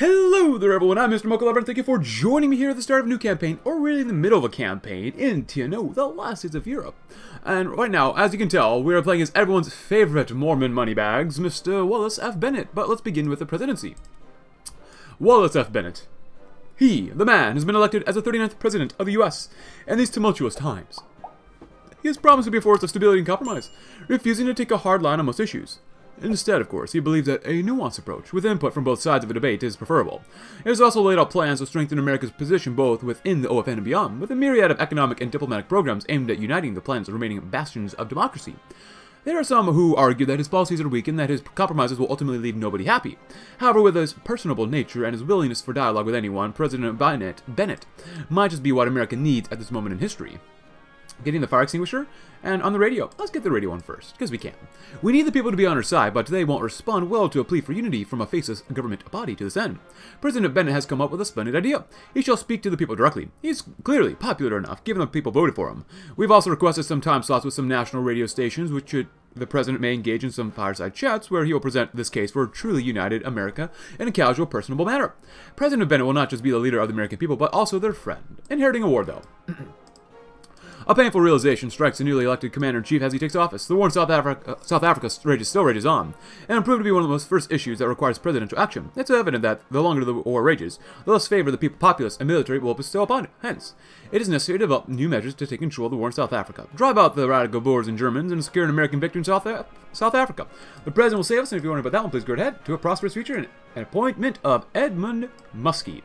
Hello there everyone, I'm Mr. Mocha and thank you for joining me here at the start of a new campaign, or really in the middle of a campaign, in TNO, the last days of Europe. And right now, as you can tell, we are playing as everyone's favorite Mormon moneybags, Mr. Wallace F. Bennett, but let's begin with the presidency. Wallace F. Bennett. He, the man, has been elected as the 39th President of the U.S. in these tumultuous times. He has promised to be a force of stability and compromise, refusing to take a hard line on most issues. Instead, of course, he believes that a nuanced approach, with input from both sides of a debate, is preferable. He has also laid out plans to strengthen America's position both within the OFN and beyond, with a myriad of economic and diplomatic programs aimed at uniting the planet's remaining bastions of democracy. There are some who argue that his policies are weak and that his compromises will ultimately leave nobody happy. However, with his personable nature and his willingness for dialogue with anyone, President Bennett, Bennett might just be what America needs at this moment in history getting the fire extinguisher, and on the radio. Let's get the radio on first, because we can. We need the people to be on our side, but they won't respond well to a plea for unity from a faceless government body to this end. President Bennett has come up with a splendid idea. He shall speak to the people directly. He's clearly popular enough, given the people voted for him. We've also requested some time slots with some national radio stations, which should the president may engage in some fireside chats where he will present this case for a truly united America in a casual, personable manner. President Bennett will not just be the leader of the American people, but also their friend. Inheriting a war, though. A painful realization strikes the newly elected commander-in-chief as he takes office. The war in South Africa, uh, South Africa rages, still rages on, and proved to be one of the most first issues that requires presidential action. It's evident that the longer the war rages, the less favor the people, populace, and military will bestow upon it. Hence, it is necessary to develop new measures to take control of the war in South Africa, drive out the radical Boers and Germans, and secure an American victory in South, South Africa. The president will save us, and if you want about that one, please go ahead to a prosperous future and an appointment of Edmund Muskie.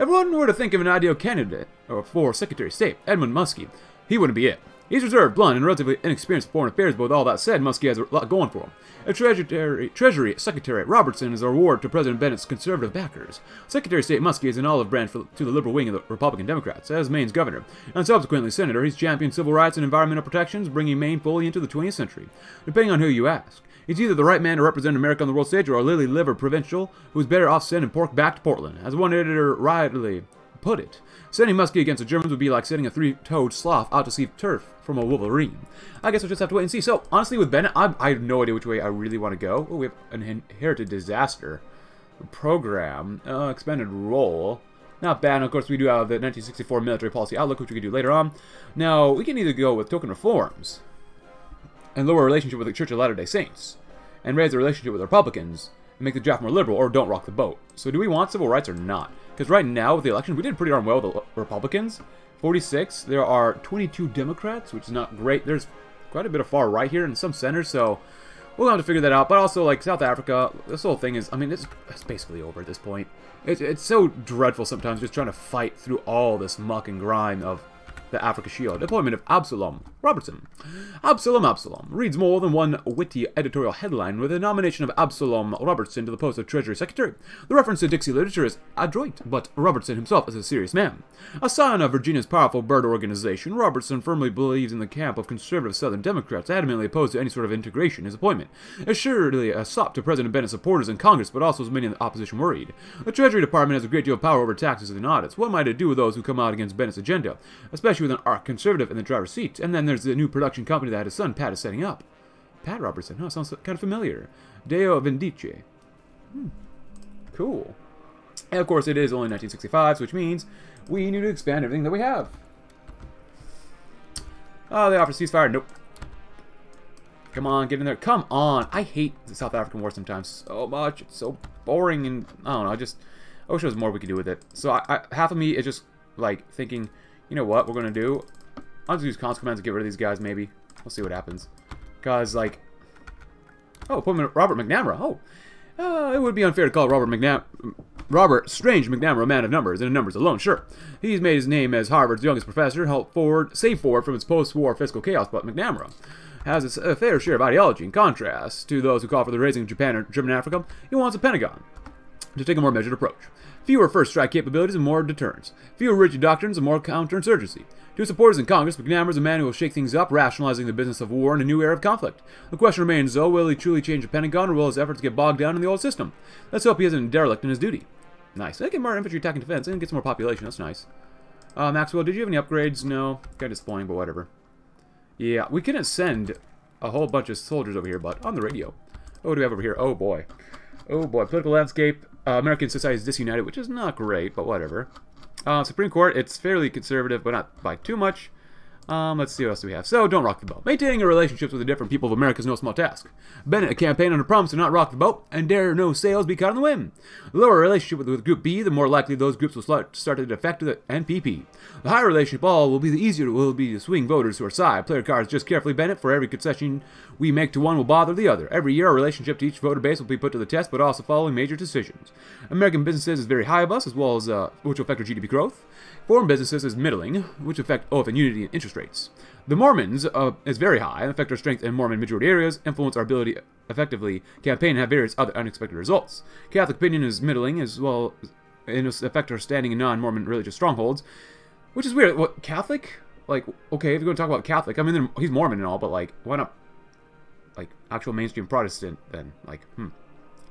Everyone were to think of an ideal candidate for Secretary of State, Edmund Muskie, he wouldn't be it. He's reserved, blunt, and relatively inexperienced in foreign affairs, but with all that said, Muskie has a lot going for him. A Treasury, Treasury Secretary Robertson is a reward to President Bennett's conservative backers. Secretary of State Muskie is an olive branch for, to the liberal wing of the Republican Democrats. As Maine's governor, and subsequently senator, he's championed civil rights and environmental protections, bringing Maine fully into the 20th century. Depending on who you ask. He's either the right man to represent America on the world stage or a lily livered provincial who's better off sending pork back to Portland. As one editor rightly put it, Sending Muskie against the Germans would be like sending a three-toed sloth out to see turf from a wolverine. I guess we'll just have to wait and see. So, honestly, with Bennett, I, I have no idea which way I really want to go. Oh, we have an inherited disaster program, uh, expanded role. Not bad. And of course, we do have the 1964 military policy outlook, which we can do later on. Now, we can either go with token reforms and lower relationship with the Church of Latter-day Saints and raise the relationship with Republicans and make the draft more liberal, or don't rock the boat. So do we want civil rights or not? Because right now, with the election, we did pretty darn well with the Republicans. 46, there are 22 Democrats, which is not great. There's quite a bit of far right here and some centers, so we'll have to figure that out. But also, like, South Africa, this whole thing is, I mean, it's, it's basically over at this point. It's, it's so dreadful sometimes just trying to fight through all this muck and grime of the Africa Shield. Deployment of Absalom Robertson. Absalom Absalom reads more than one witty editorial headline with the nomination of Absalom Robertson to the post of Treasury Secretary. The reference to Dixie literature is adroit, but Robertson himself is a serious man. A scion of Virginia's powerful Byrd organization, Robertson firmly believes in the camp of conservative Southern Democrats, adamantly opposed to any sort of integration. His appointment assuredly a sop to President Bennett's supporters in Congress, but also as many in the opposition worried. The Treasury Department has a great deal of power over taxes and audits. What might it do with those who come out against Bennett's agenda, especially with an conservative in the driver's seat. And then there's the new production company that his son Pat is setting up. Pat Robertson. Oh, sounds kind of familiar. Deo Vindice. Hmm. Cool. And of course, it is only 1965, which means we need to expand everything that we have. Oh, they offer ceasefire. Nope. Come on, get in there. Come on. I hate the South African war sometimes so much. It's so boring and I don't know. I just I wish there was more we could do with it. So I, I, half of me is just like thinking you know what we're going to do? I'll just use console commands to get rid of these guys, maybe. We'll see what happens. Guys, like... Oh, appointment Robert McNamara. Oh. Uh, it would be unfair to call Robert McNamara... Robert Strange McNamara a man of numbers, and numbers alone, sure. He's made his name as Harvard's youngest professor, helped Ford, save Ford from its post-war fiscal chaos, but McNamara has a fair share of ideology. In contrast to those who call for the razing of Japan or German Africa, he wants a Pentagon to take a more measured approach. Fewer first strike capabilities and more deterrence. Fewer rigid doctrines and more counterinsurgency. To his supporters in Congress, McNamara is a man who will shake things up, rationalizing the business of war in a new era of conflict. The question remains, though, will he truly change the Pentagon, or will his efforts get bogged down in the old system? Let's hope he isn't derelict in his duty. Nice. I get more infantry attack and defense, and get some more population. That's nice. Uh, Maxwell, did you have any upgrades? No. Kind of disappointing, but whatever. Yeah, we couldn't send a whole bunch of soldiers over here, but on the radio. Oh, what do we have over here? Oh, boy. Oh boy, political landscape. Uh, American society is disunited, which is not great, but whatever. Uh, Supreme Court, it's fairly conservative, but not by too much. Um, let's see what else we have. So, don't rock the boat. Maintaining a relationships with the different people of America is no small task. Bennett, a campaign under promise to not rock the boat, and dare no sails be caught on the whim. The lower relationship with, with Group B, the more likely those groups will start, start to defect to the NPP. The higher relationship all will be the easier it will be to swing voters to our side. Player cards just carefully Bennett, for every concession we make to one will bother the other. Every year, our relationship to each voter base will be put to the test, but also following major decisions. American businesses is very high of us, as well as uh, which will affect our GDP growth. Foreign businesses is middling, which affect OFN Unity and interest rates. The Mormons uh, is very high and affect our strength in Mormon majority areas, influence our ability effectively campaign, and have various other unexpected results. Catholic opinion is middling, as well and affect our standing in non-Mormon religious strongholds, which is weird. What Catholic? Like, okay, if you're going to talk about Catholic, I mean, he's Mormon and all, but like, why not like actual mainstream Protestant then? Like, hmm.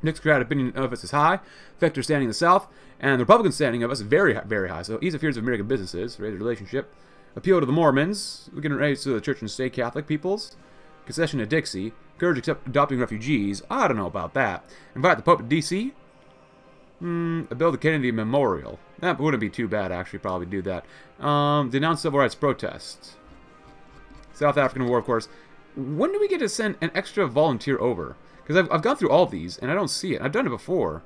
Democratic opinion of us is high, affect our standing in the South, and the Republican standing of us is very, very high. So ease of fears of American businesses, raise relationship, appeal to the Mormons, we can raise to the Church and State Catholic peoples, concession to Dixie, encourage accept adopting refugees. I don't know about that. Invite the Pope to D.C. Hmm, build the Kennedy Memorial. That wouldn't be too bad, actually, probably do that. Um, denounce civil rights protests. South African War, of course. When do we get to send an extra volunteer over? Because I've, I've gone through all these, and I don't see it. I've done it before.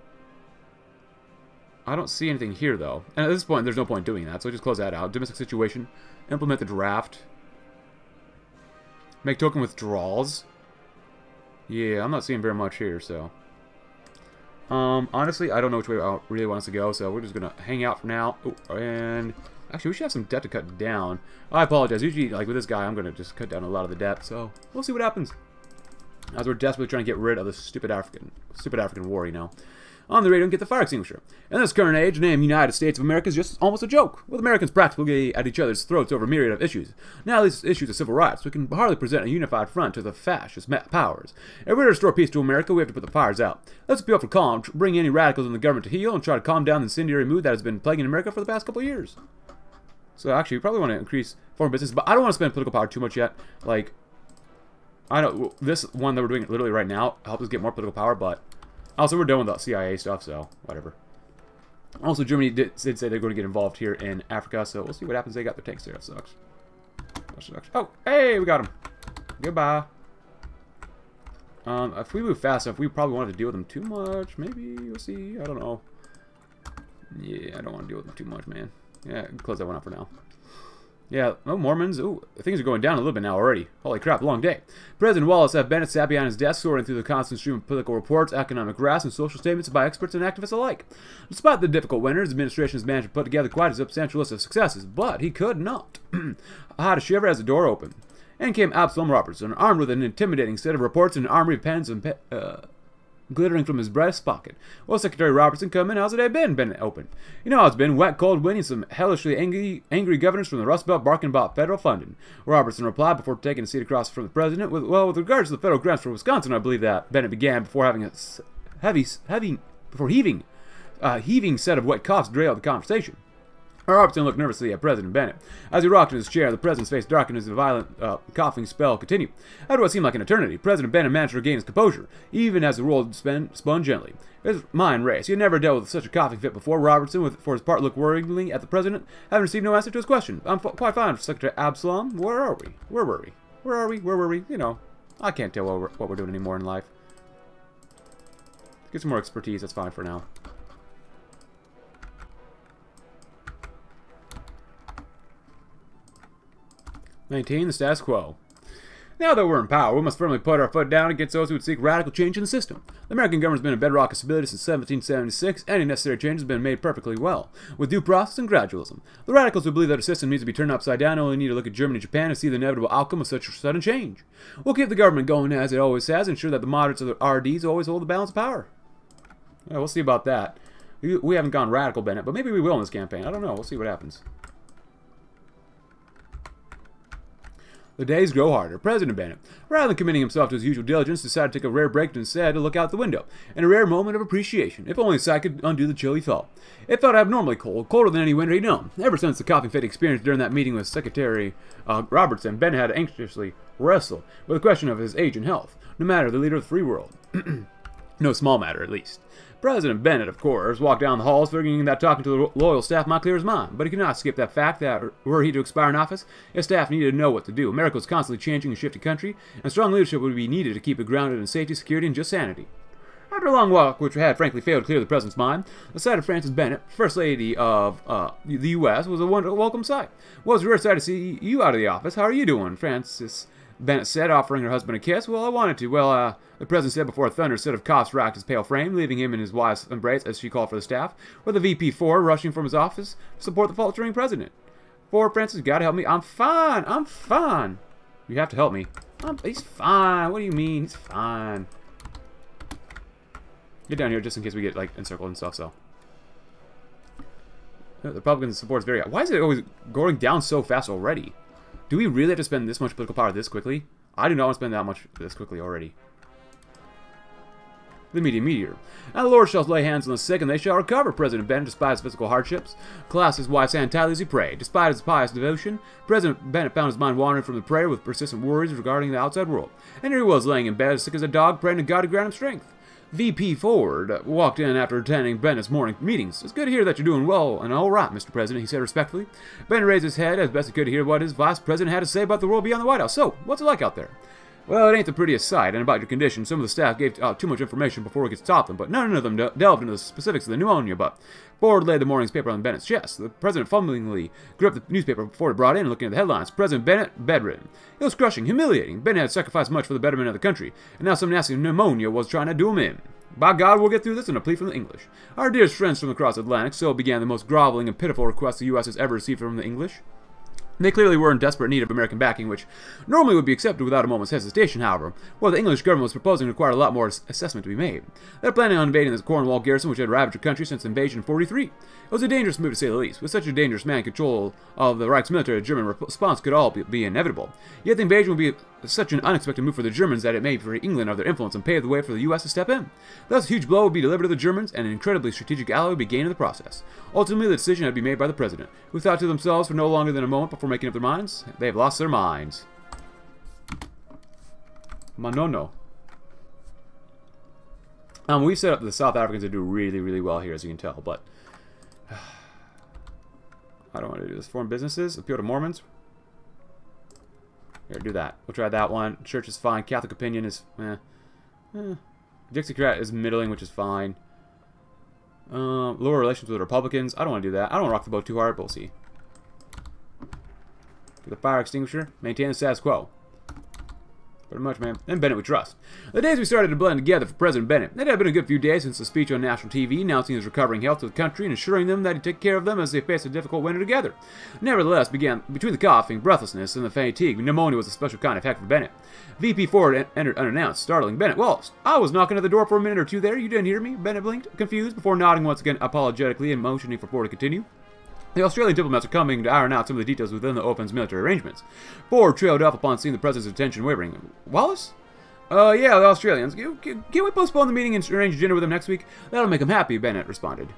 I don't see anything here, though. And at this point, there's no point doing that, so just close that out. Domestic situation. Implement the draft. Make token withdrawals. Yeah, I'm not seeing very much here, so... Um, honestly, I don't know which way I really want us to go, so we're just gonna hang out for now. Oh, and... Actually, we should have some debt to cut down. I apologize. Usually, like with this guy, I'm gonna just cut down a lot of the debt, so we'll see what happens. As we're desperately trying to get rid of this stupid African, stupid African war, you know. On the radio and get the fire extinguisher. In this current age, the name United States of America is just almost a joke, with Americans practically at each other's throats over a myriad of issues. Now these issues of civil rights, we can hardly present a unified front to the fascist powers. If we're to restore peace to America, we have to put the fires out. Let's appeal for calm, bring any radicals in the government to heel, and try to calm down the incendiary mood that has been plaguing America for the past couple years. So actually, we probably want to increase foreign business, but I don't want to spend political power too much yet. Like, I know this one that we're doing literally right now helps us get more political power, but also we're done with the CIA stuff, so whatever. Also, Germany did, did say they're going to get involved here in Africa, so we'll see what happens. They got their tanks there. That sucks. That sucks. Oh, hey, we got them. Goodbye. Um, if we move fast enough, we probably wanted to deal with them too much. Maybe we'll see. I don't know. Yeah, I don't want to deal with them too much, man. Yeah, close that one up for now. Yeah, oh, Mormons. Ooh, things are going down a little bit now already. Holy crap, long day. President Wallace F. Bennett sat behind his desk sorting through the constant stream of political reports, economic graphs, and social statements by experts and activists alike. Despite the difficult winter, his administration has managed to put together quite a substantial list of successes, but he could not. I had a shiver as the door opened. In came Absalom Robertson, armed with an intimidating set of reports and an armory of pens and pe uh, glittering from his breast pocket. Well, Secretary Robertson, come in. How's the day been? Been open. You know how it's been. Wet, cold, windy, some hellishly angry, angry governors from the Rust Belt barking about federal funding. Robertson replied before taking a seat across from the president. With, well, with regards to the federal grants for Wisconsin, I believe that Bennett began before having a heavy, heavy, before heaving, uh, heaving set of wet coughs derailed the conversation. Robertson looked nervously at President Bennett. As he rocked in his chair, the president's face darkened as the violent uh, coughing spell continued. After what seemed like an eternity, President Bennett managed to regain his composure, even as the world spun, spun gently. His mind raced. He had never dealt with such a coughing fit before. Robertson, with, for his part, looked worryingly at the president, having received no answer to his question. I'm quite fine, Secretary Absalom. Where are we? Where were we? Where are we? Where were we? You know, I can't tell what we're, what we're doing anymore in life. Get some more expertise. That's fine for now. Maintain the status quo. Now that we're in power, we must firmly put our foot down against those who would seek radical change in the system. The American government has been a bedrock of stability since 1776. Any necessary change has been made perfectly well, with due process and gradualism. The radicals who believe that a system needs to be turned upside down only need to look at Germany and Japan to see the inevitable outcome of such a sudden change. We'll keep the government going as it always has, ensure that the moderates of the RDs always hold the balance of power. Yeah, we'll see about that. We haven't gone radical, Bennett, but maybe we will in this campaign. I don't know. We'll see what happens. The days grow harder. President Bennett, rather than committing himself to his usual diligence, decided to take a rare break and instead to look out the window, in a rare moment of appreciation. If only sight could undo the chill he felt. It felt abnormally cold, colder than any winter he'd known. Ever since the coughing fit experience during that meeting with Secretary uh, Robertson, Bennett had anxiously wrestled with the question of his age and health. No matter, the leader of the free world. No small matter, at least. President Bennett, of course, walked down the halls figuring that talking to the loyal staff might clear his mind, but he could not skip that fact that, were he to expire in office, his staff needed to know what to do. America was constantly changing and shifting country, and strong leadership would be needed to keep it grounded in safety, security, and just sanity. After a long walk, which had frankly failed to clear the President's mind, the sight of Frances Bennett, First Lady of uh, the U.S., was a wonderful, welcome sight. Well, it's a rare sight to see you out of the office. How are you doing, Frances? Bennett said, offering her husband a kiss. Well, I wanted to. Well, uh, the president said before a thunder set of coughs racked his pale frame, leaving him in his wife's embrace as she called for the staff, with the VP Ford rushing from his office to support the faltering president. Poor Frances, gotta help me. I'm fine. I'm fine. You have to help me. I'm, he's fine. What do you mean? He's fine. Get down here just in case we get, like, encircled and stuff, so. The Republican support is very... Why is it always going down so fast already? Do we really have to spend this much political power this quickly? I do not want to spend that much this quickly already. The Medium Meteor. And the Lord shall lay hands on the sick, and they shall recover. President Bennett, despite his physical hardships, clasped his wife's wife tightly as he prayed. Despite his pious devotion, President Bennett found his mind wandering from the prayer with persistent worries regarding the outside world. And here he was, laying in bed, as sick as a dog, praying to God to grant him strength. VP Ford walked in after attending Bennett's morning meetings. It's good to hear that you're doing well and all right, Mr. President, he said respectfully. Bennett raised his head as best he could to hear what his vice president had to say about the world beyond the White House. So, what's it like out there? Well, it ain't the prettiest sight, and about your condition, some of the staff gave out too much information before we could stop them, but none of them de delved into the specifics of the pneumonia, but Ford laid the morning's paper on Bennett's chest. The president fumblingly gripped the newspaper before it brought in, looking at the headlines. President Bennett, bedridden. It was crushing, humiliating. Bennett had sacrificed much for the betterment of the country, and now some nasty pneumonia was trying to do him in. By God, we'll get through this, in a plea from the English. Our dearest friends from across the Atlantic, so began the most groveling and pitiful request the U.S. has ever received from the English. They clearly were in desperate need of American backing, which normally would be accepted without a moment's hesitation, however. What the English government was proposing required a lot more assessment to be made. They were planning on invading the Cornwall garrison, which had ravaged the country since invasion in 43. It was a dangerous move, to say the least. With such a dangerous man in control of the Reich's military, a German response could all be, be inevitable. Yet the invasion would be such an unexpected move for the Germans that it may free England of their influence and pave the way for the U.S. to step in. Thus, a huge blow would be delivered to the Germans, and an incredibly strategic ally would be gained in the process. Ultimately, the decision had to be made by the President, who thought to themselves for no longer than a moment before making up their minds, they have lost their minds. Manono. Um, we've set up the South Africans to do really, really well here, as you can tell, but... I don't want to do this. Foreign businesses, appeal to Mormons. Here, do that. We'll try that one. Church is fine. Catholic opinion is, eh. eh. Dixiecrat is middling, which is fine. Uh, lower relations with Republicans. I don't want to do that. I don't want to rock the boat too hard, but we'll see. the fire extinguisher. Maintain the status quo. Pretty much, man. And Bennett we trust. The days we started to blend together for President Bennett. It had been a good few days since the speech on national TV announcing his recovering health to the country and assuring them that he'd take care of them as they faced a difficult winter together. Nevertheless, began between the coughing, breathlessness, and the fatigue, pneumonia was a special kind of heck for Bennett. VP Ford entered unannounced, startling Bennett. Well, I was knocking at the door for a minute or two there. You didn't hear me? Bennett blinked, confused, before nodding once again apologetically and motioning for Ford to continue. The Australian diplomats are coming to iron out some of the details within the Open's military arrangements. Ford trailed off upon seeing the president's attention wavering. Wallace? Uh, yeah, the Australians. Can, can, can, we postpone the meeting and arrange dinner with them next week? That'll make them happy, Bennett responded.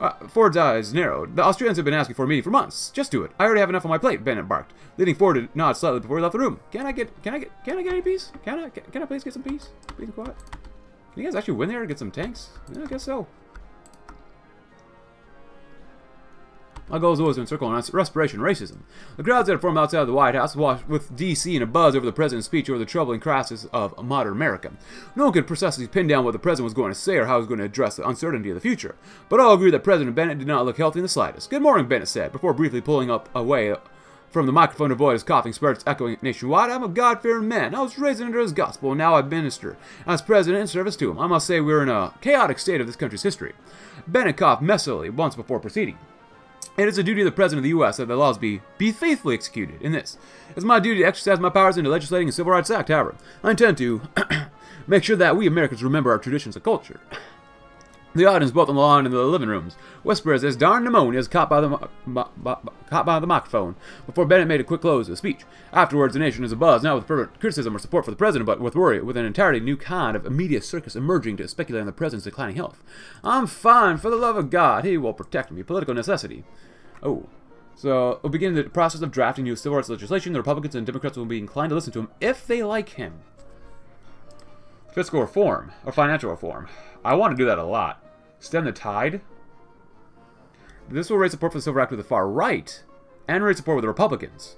Uh, Ford's eyes narrowed. The Australians have been asking for a meeting for months. Just do it. I already have enough on my plate, Bennett barked, leading Ford to nod slightly before he left the room. Can I get, can I get, can I get any peace? Can I, can, can I please get some peace? Peace and quiet? Can you guys actually win there and get some tanks? Yeah, I guess so. My goal is always to encircle on respiration racism. The crowds that had formed outside of the White House with D.C. in a buzz over the president's speech over the troubling crisis of modern America. No one could precisely pin down what the president was going to say or how he was going to address the uncertainty of the future, but all agreed that President Bennett did not look healthy in the slightest. Good morning, Bennett said, before briefly pulling up away from the microphone to avoid his coughing spurts echoing nationwide. I'm a God-fearing man. I was raised under his gospel, and now I minister as president in service to him. I must say we're in a chaotic state of this country's history. Bennett coughed messily once before proceeding. It is the duty of the President of the U.S. that the laws be, be faithfully executed. In this, it is my duty to exercise my powers in the legislating and Civil Rights Act, however. I intend to make sure that we Americans remember our traditions and culture. The audience, both on the lawn and in the living rooms, whispers as darn pneumonia is caught by the caught by the microphone before Bennett made a quick close to the speech. Afterwards, the nation is abuzz, not with fervent criticism or support for the president, but with worry, with an entirely new kind of media circus emerging to speculate on the president's declining health. I'm fine, for the love of God, he will protect me. Political necessity. Oh. So, we'll begin the process of drafting new civil rights legislation. The Republicans and Democrats will be inclined to listen to him if they like him. Fiscal reform, or financial reform. I want to do that a lot. Stem the tide. This will raise support for the Silver Act with the far right, and raise support with the Republicans.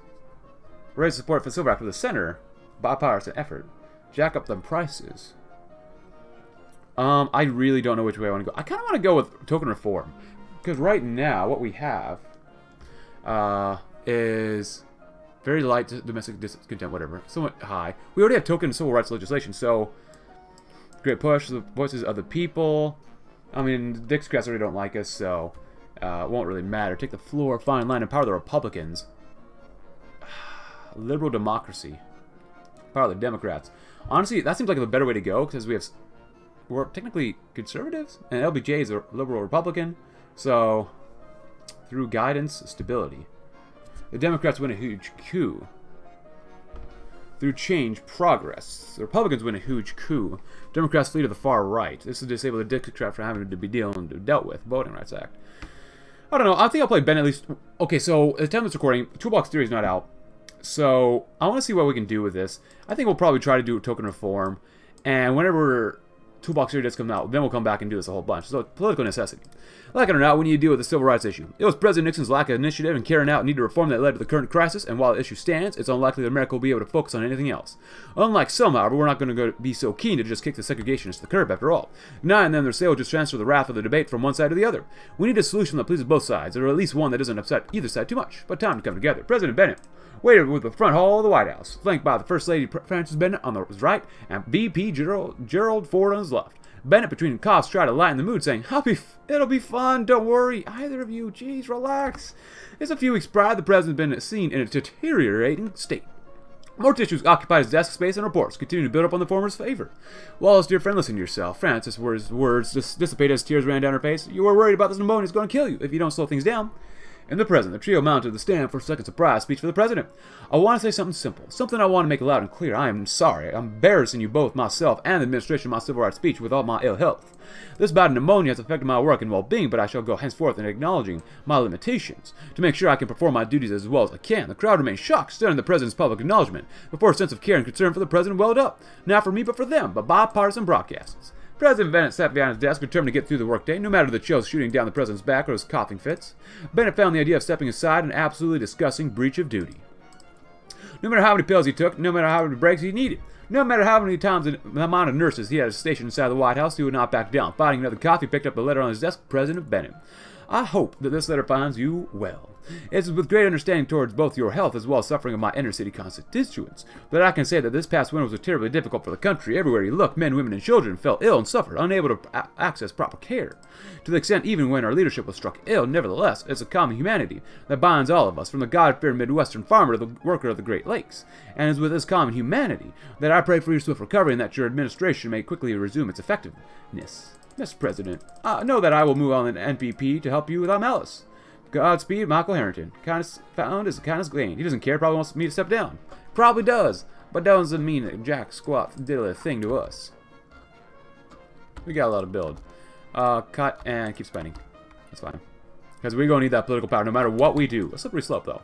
Raise support for the Silver Act with the center, bipartisan effort. Jack up the prices. Um, I really don't know which way I want to go. I kind of want to go with token reform. Because right now, what we have uh, is very light domestic discontent, whatever. Somewhat high. We already have token civil rights legislation, so great push, the voices of the people. I mean, the Dixiecrats already don't like us, so uh, it won't really matter. Take the floor, fine line, empower the Republicans. Liberal democracy. Power the Democrats. Honestly, that seems like a better way to go, because we have... We're technically conservatives, and LBJ is a liberal Republican, so... Through guidance, stability. The Democrats win a huge coup. Through change, progress. The Republicans win a huge coup. Democrats flee to the far right. This is disable the Dixiecrat from having to be dealing, dealt with. Voting Rights Act. I don't know. I think I'll play Ben at least. Okay, so the time this recording, Toolbox Theory is not out. So I want to see what we can do with this. I think we'll probably try to do token reform. And whenever Toolbox Theory does come out, then we'll come back and do this a whole bunch. So political necessity. Like it or not, we need to deal with the civil rights issue. It was President Nixon's lack of initiative in carrying out needed reform that led to the current crisis, and while the issue stands, it's unlikely that America will be able to focus on anything else. Unlike some, however, we're not going to be so keen to just kick the segregationists to the curb after all. Denying them their say will just transfer the wrath of the debate from one side to the other. We need a solution that pleases both sides, or at least one that doesn't upset either side too much. But time to come together. President Bennett waited with the front hall of the White House, flanked by the First Lady Frances Bennett on his right and VP Gerald, Gerald Ford on his left. Bennett, between coughs, tried to lighten the mood, saying, I'll be it'll be fun, don't worry. Either of you, geez, relax. It's a few weeks prior, the president's been seen in a deteriorating state. More tissues occupied his desk space and reports continue to build up on the former's favor. Wallace, dear friend, listen to yourself. Frances' words, words dissipated as tears ran down her face. You are worried about this pneumonia is going to kill you if you don't slow things down and the present, The trio mounted the stand for a second surprise speech for the president. I want to say something simple, something I want to make loud and clear. I am sorry. I'm embarrassing you both, myself and the administration of my civil rights speech with all my ill health. This bout of pneumonia has affected my work and well-being, but I shall go henceforth in acknowledging my limitations. To make sure I can perform my duties as well as I can, the crowd remained shocked, studying the president's public acknowledgement, before a sense of care and concern for the president welled up. Not for me, but for them, by bipartisan broadcasts. President Bennett sat behind his desk, determined to get through the workday, no matter the chills shooting down the president's back or his coughing fits. Bennett found the idea of stepping aside an absolutely disgusting breach of duty. No matter how many pills he took, no matter how many breaks he needed, no matter how many times the amount of nurses he had stationed inside the White House, he would not back down. Finding another coffee, picked up a letter on his desk, President Bennett. I hope that this letter finds you well. It is with great understanding towards both your health as well as suffering of my inner city constituents that I can say that this past winter was terribly difficult for the country. Everywhere you looked, men, women, and children fell ill and suffered, unable to access proper care. To the extent even when our leadership was struck ill, nevertheless, it's a common humanity that binds all of us, from the God-fearing Midwestern farmer to the worker of the Great Lakes. And it is with this common humanity that I pray for your swift recovery and that your administration may quickly resume its effectiveness. Mr. President, uh, know that I will move on an NPP to help you without malice. Godspeed, Michael Harrington. Kindness found is kindness gained. He doesn't care, probably wants me to step down. Probably does, but that doesn't mean that Jack Squat did a thing to us. We got a lot of build. Uh, cut and keep spending. That's fine. Because we're going to need that political power no matter what we do. A slippery slope, though.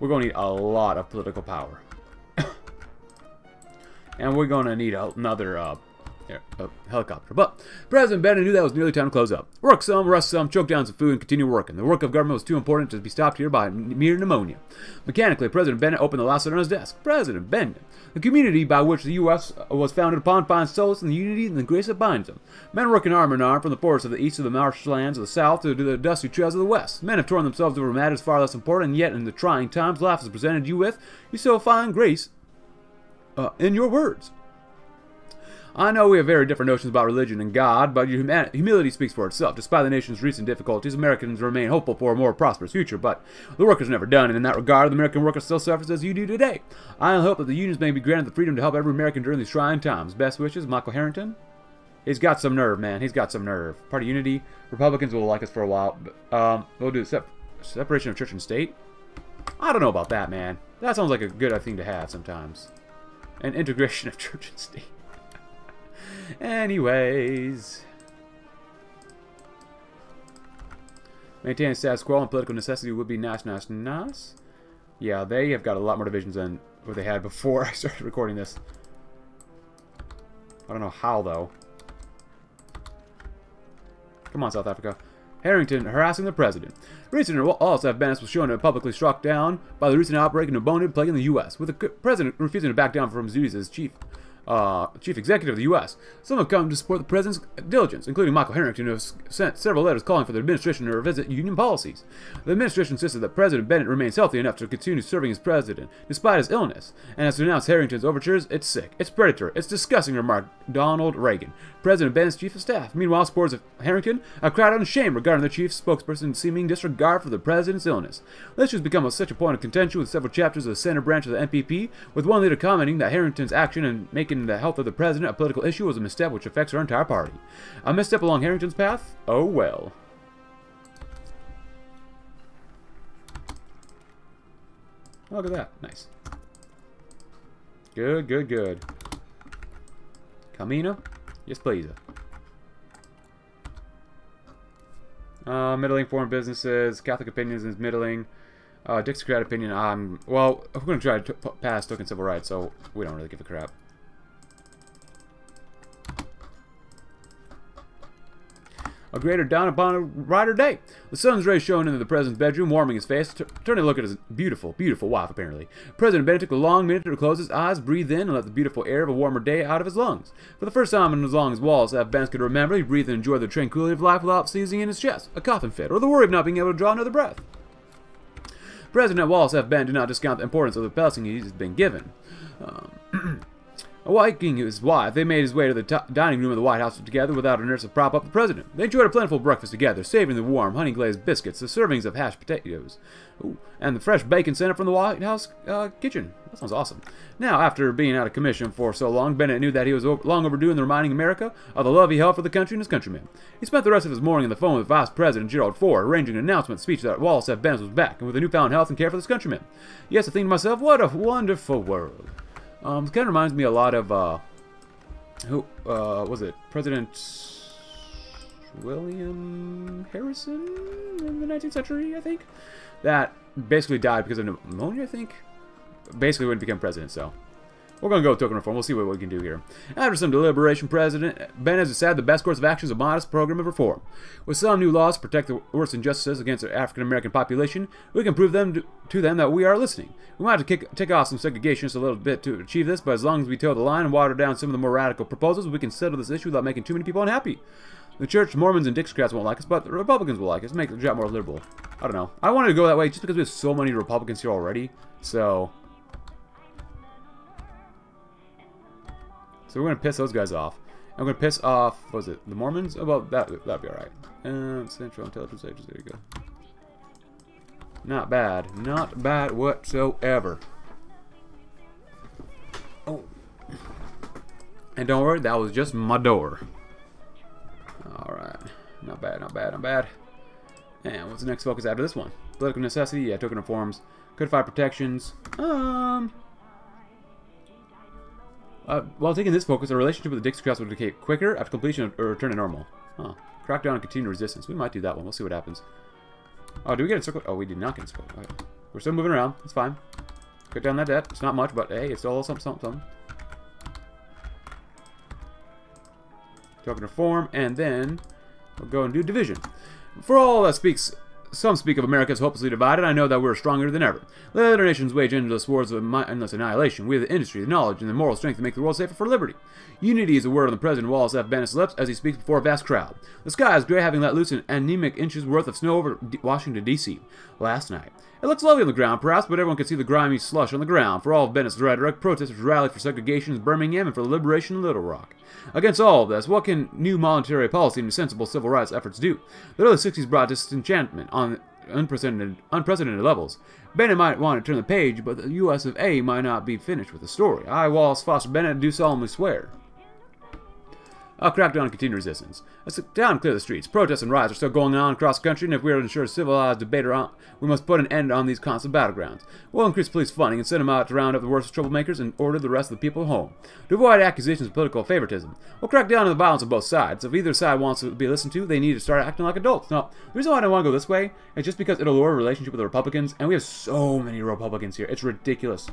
We're going to need a lot of political power. and we're going to need another uh, a helicopter. But President Bennett knew that was nearly time to close up. Work some, rest some, choke down some food, and continue working. The work of government was too important to be stopped here by mere pneumonia. Mechanically, President Bennett opened the last letter on his desk. President Bennett. The community by which the U.S. was founded upon finds solace in the unity and the grace that binds them. Men working arm in arm from the forests of the east to the marshlands of the south to the dusty trails of the west. Men have torn themselves over matters far less important, and yet in the trying times life has presented you with, you still find grace uh, in your words. I know we have very different notions about religion and God, but humility speaks for itself. Despite the nation's recent difficulties, Americans remain hopeful for a more prosperous future, but the work is never done, and in that regard, the American worker still suffers as you do today. I hope that the unions may be granted the freedom to help every American during these trying times. Best wishes, Michael Harrington. He's got some nerve, man. He's got some nerve. Party unity. Republicans will like us for a while. But, um, we'll do sep separation of church and state. I don't know about that, man. That sounds like a good thing to have sometimes. An integration of church and state. Anyways. Maintaining status quo and political necessity would be nice, nice, nice. Yeah, they have got a lot more divisions than what they had before I started recording this. I don't know how, though. Come on, South Africa. Harrington harassing the president. Recent also have was shown to publicly struck down by the recent outbreak of pneumonia in the U.S., with the president refusing to back down from duties as chief uh, chief executive of the U.S. Some have come to support the president's diligence, including Michael Harrington, who has sent several letters calling for the administration to revisit union policies. The administration insisted that President Bennett remains healthy enough to continue serving as president, despite his illness, and has denounced Harrington's overtures. It's sick, it's predatory, it's disgusting, remarked Donald Reagan, President Bennett's chief of staff. Meanwhile, supporters of Harrington cried out in shame regarding the chief spokesperson's seeming disregard for the president's illness. This has become a, such a point of contention with several chapters of the center branch of the NPP, with one leader commenting that Harrington's action in making making the health of the president a political issue was a misstep which affects our entire party. A misstep along Harrington's path? Oh well. Look at that. Nice. Good, good, good. Camino? Yes, please. Uh, middling foreign businesses. Catholic opinions is middling. Uh, Dixiecrat opinion, um, well, we're going to try to pass token civil rights, so we don't really give a crap. A greater dawn upon a brighter day. The sun's rays shone into the president's bedroom, warming his face, turning to look at his beautiful, beautiful wife, apparently. President Bennett took a long minute to close his eyes, breathe in, and let the beautiful air of a warmer day out of his lungs. For the first time in as long as Wallace F. Bennett could remember, he breathed and enjoyed the tranquility of life without seizing in his chest, a coffin fit, or the worry of not being able to draw another breath. President Wallace F. Bennett did not discount the importance of the blessing he has been given. Um, Awaking his wife, they made his way to the dining room of the White House together without a nurse to prop up the president. They enjoyed a plentiful breakfast together, savoring the warm, honey-glazed biscuits, the servings of hashed potatoes, ooh, and the fresh bacon sent up from the White House uh, kitchen. That sounds awesome. Now, after being out of commission for so long, Bennett knew that he was long overdue in reminding America of the love he held for the country and his countrymen. He spent the rest of his morning on the phone with Vice President Gerald Ford, arranging an announcement speech that Wallace F. Bennett was back, and with a newfound health and care for his countrymen. Yes, I think to myself, what a wonderful world. Um, it kind of reminds me a lot of, uh, who, uh, was it? President William Harrison in the 19th century, I think? That basically died because of pneumonia, I think? Basically wouldn't become president, so. We're going to go with token reform. We'll see what we can do here. After some deliberation, President Ben has decided the best course of action is a modest program of reform. With some new laws to protect the worst injustices against the African American population, we can prove them to, to, them that we are listening. We might have to kick, take off some segregation just a little bit to achieve this, but as long as we toe the line and water down some of the more radical proposals, we can settle this issue without making too many people unhappy. The church, Mormons, and Dixiecrats won't like us, but the Republicans will like us. Make the job more liberal. I don't know. I wanted to go that way just because we have so many Republicans here already. So, So we're gonna piss those guys off. I'm gonna piss off, what was it, the Mormons? Oh, well, that, that'd be alright. Uh, Central Intelligence Agency, there you go. Not bad. Not bad whatsoever. Oh. And don't worry, that was just my door. Alright. Not bad, not bad, not bad. And what's the next focus after this one? Political necessity, yeah, token reforms. Codified protections. Um... Uh, while taking this focus, our relationship with the Dixiecrats will decay quicker after completion or return to normal. Huh. Crackdown and continue resistance. We might do that one. We'll see what happens. Oh, do we get a circle? Oh, we did not get a circle. We're still moving around. It's fine. Cut down that debt. It's not much, but hey, it's still something, something, something. Token reform, and then we'll go and do division. For all that speaks some speak of America as hopelessly divided. I know that we're stronger than ever. Let other nations wage endless wars of endless annihilation. We have the industry, the knowledge, and the moral strength to make the world safer for liberty. Unity is a word on the President Wallace F. Bennett's lips as he speaks before a vast crowd. The sky is gray, having let loose an anemic inches worth of snow over D Washington, D.C. last night. It looks lovely on the ground, perhaps, but everyone can see the grimy slush on the ground. For all of Bennett's rhetoric, protesters rallied for segregation in Birmingham and for the liberation of Little Rock. Against all of this, what can new monetary policy and sensible civil rights efforts do? The early 60s brought disenchantment on unprecedented, unprecedented levels. Bennett might want to turn the page, but the U.S. of A. might not be finished with the story. I, Wallace Foster Bennett, do solemnly swear. A crackdown on continued resistance. A down clear the streets. Protests and riots are still going on across the country, and if we are to ensure civilized debate around, we must put an end on these constant battlegrounds. We'll increase police funding and send them out to round up the worst troublemakers and order the rest of the people home. To avoid accusations of political favoritism, we'll crack down on the violence of both sides. If either side wants to be listened to, they need to start acting like adults. Now, the reason why I don't want to go this way is just because it'll lower relationship with the Republicans, and we have so many Republicans here. It's ridiculous.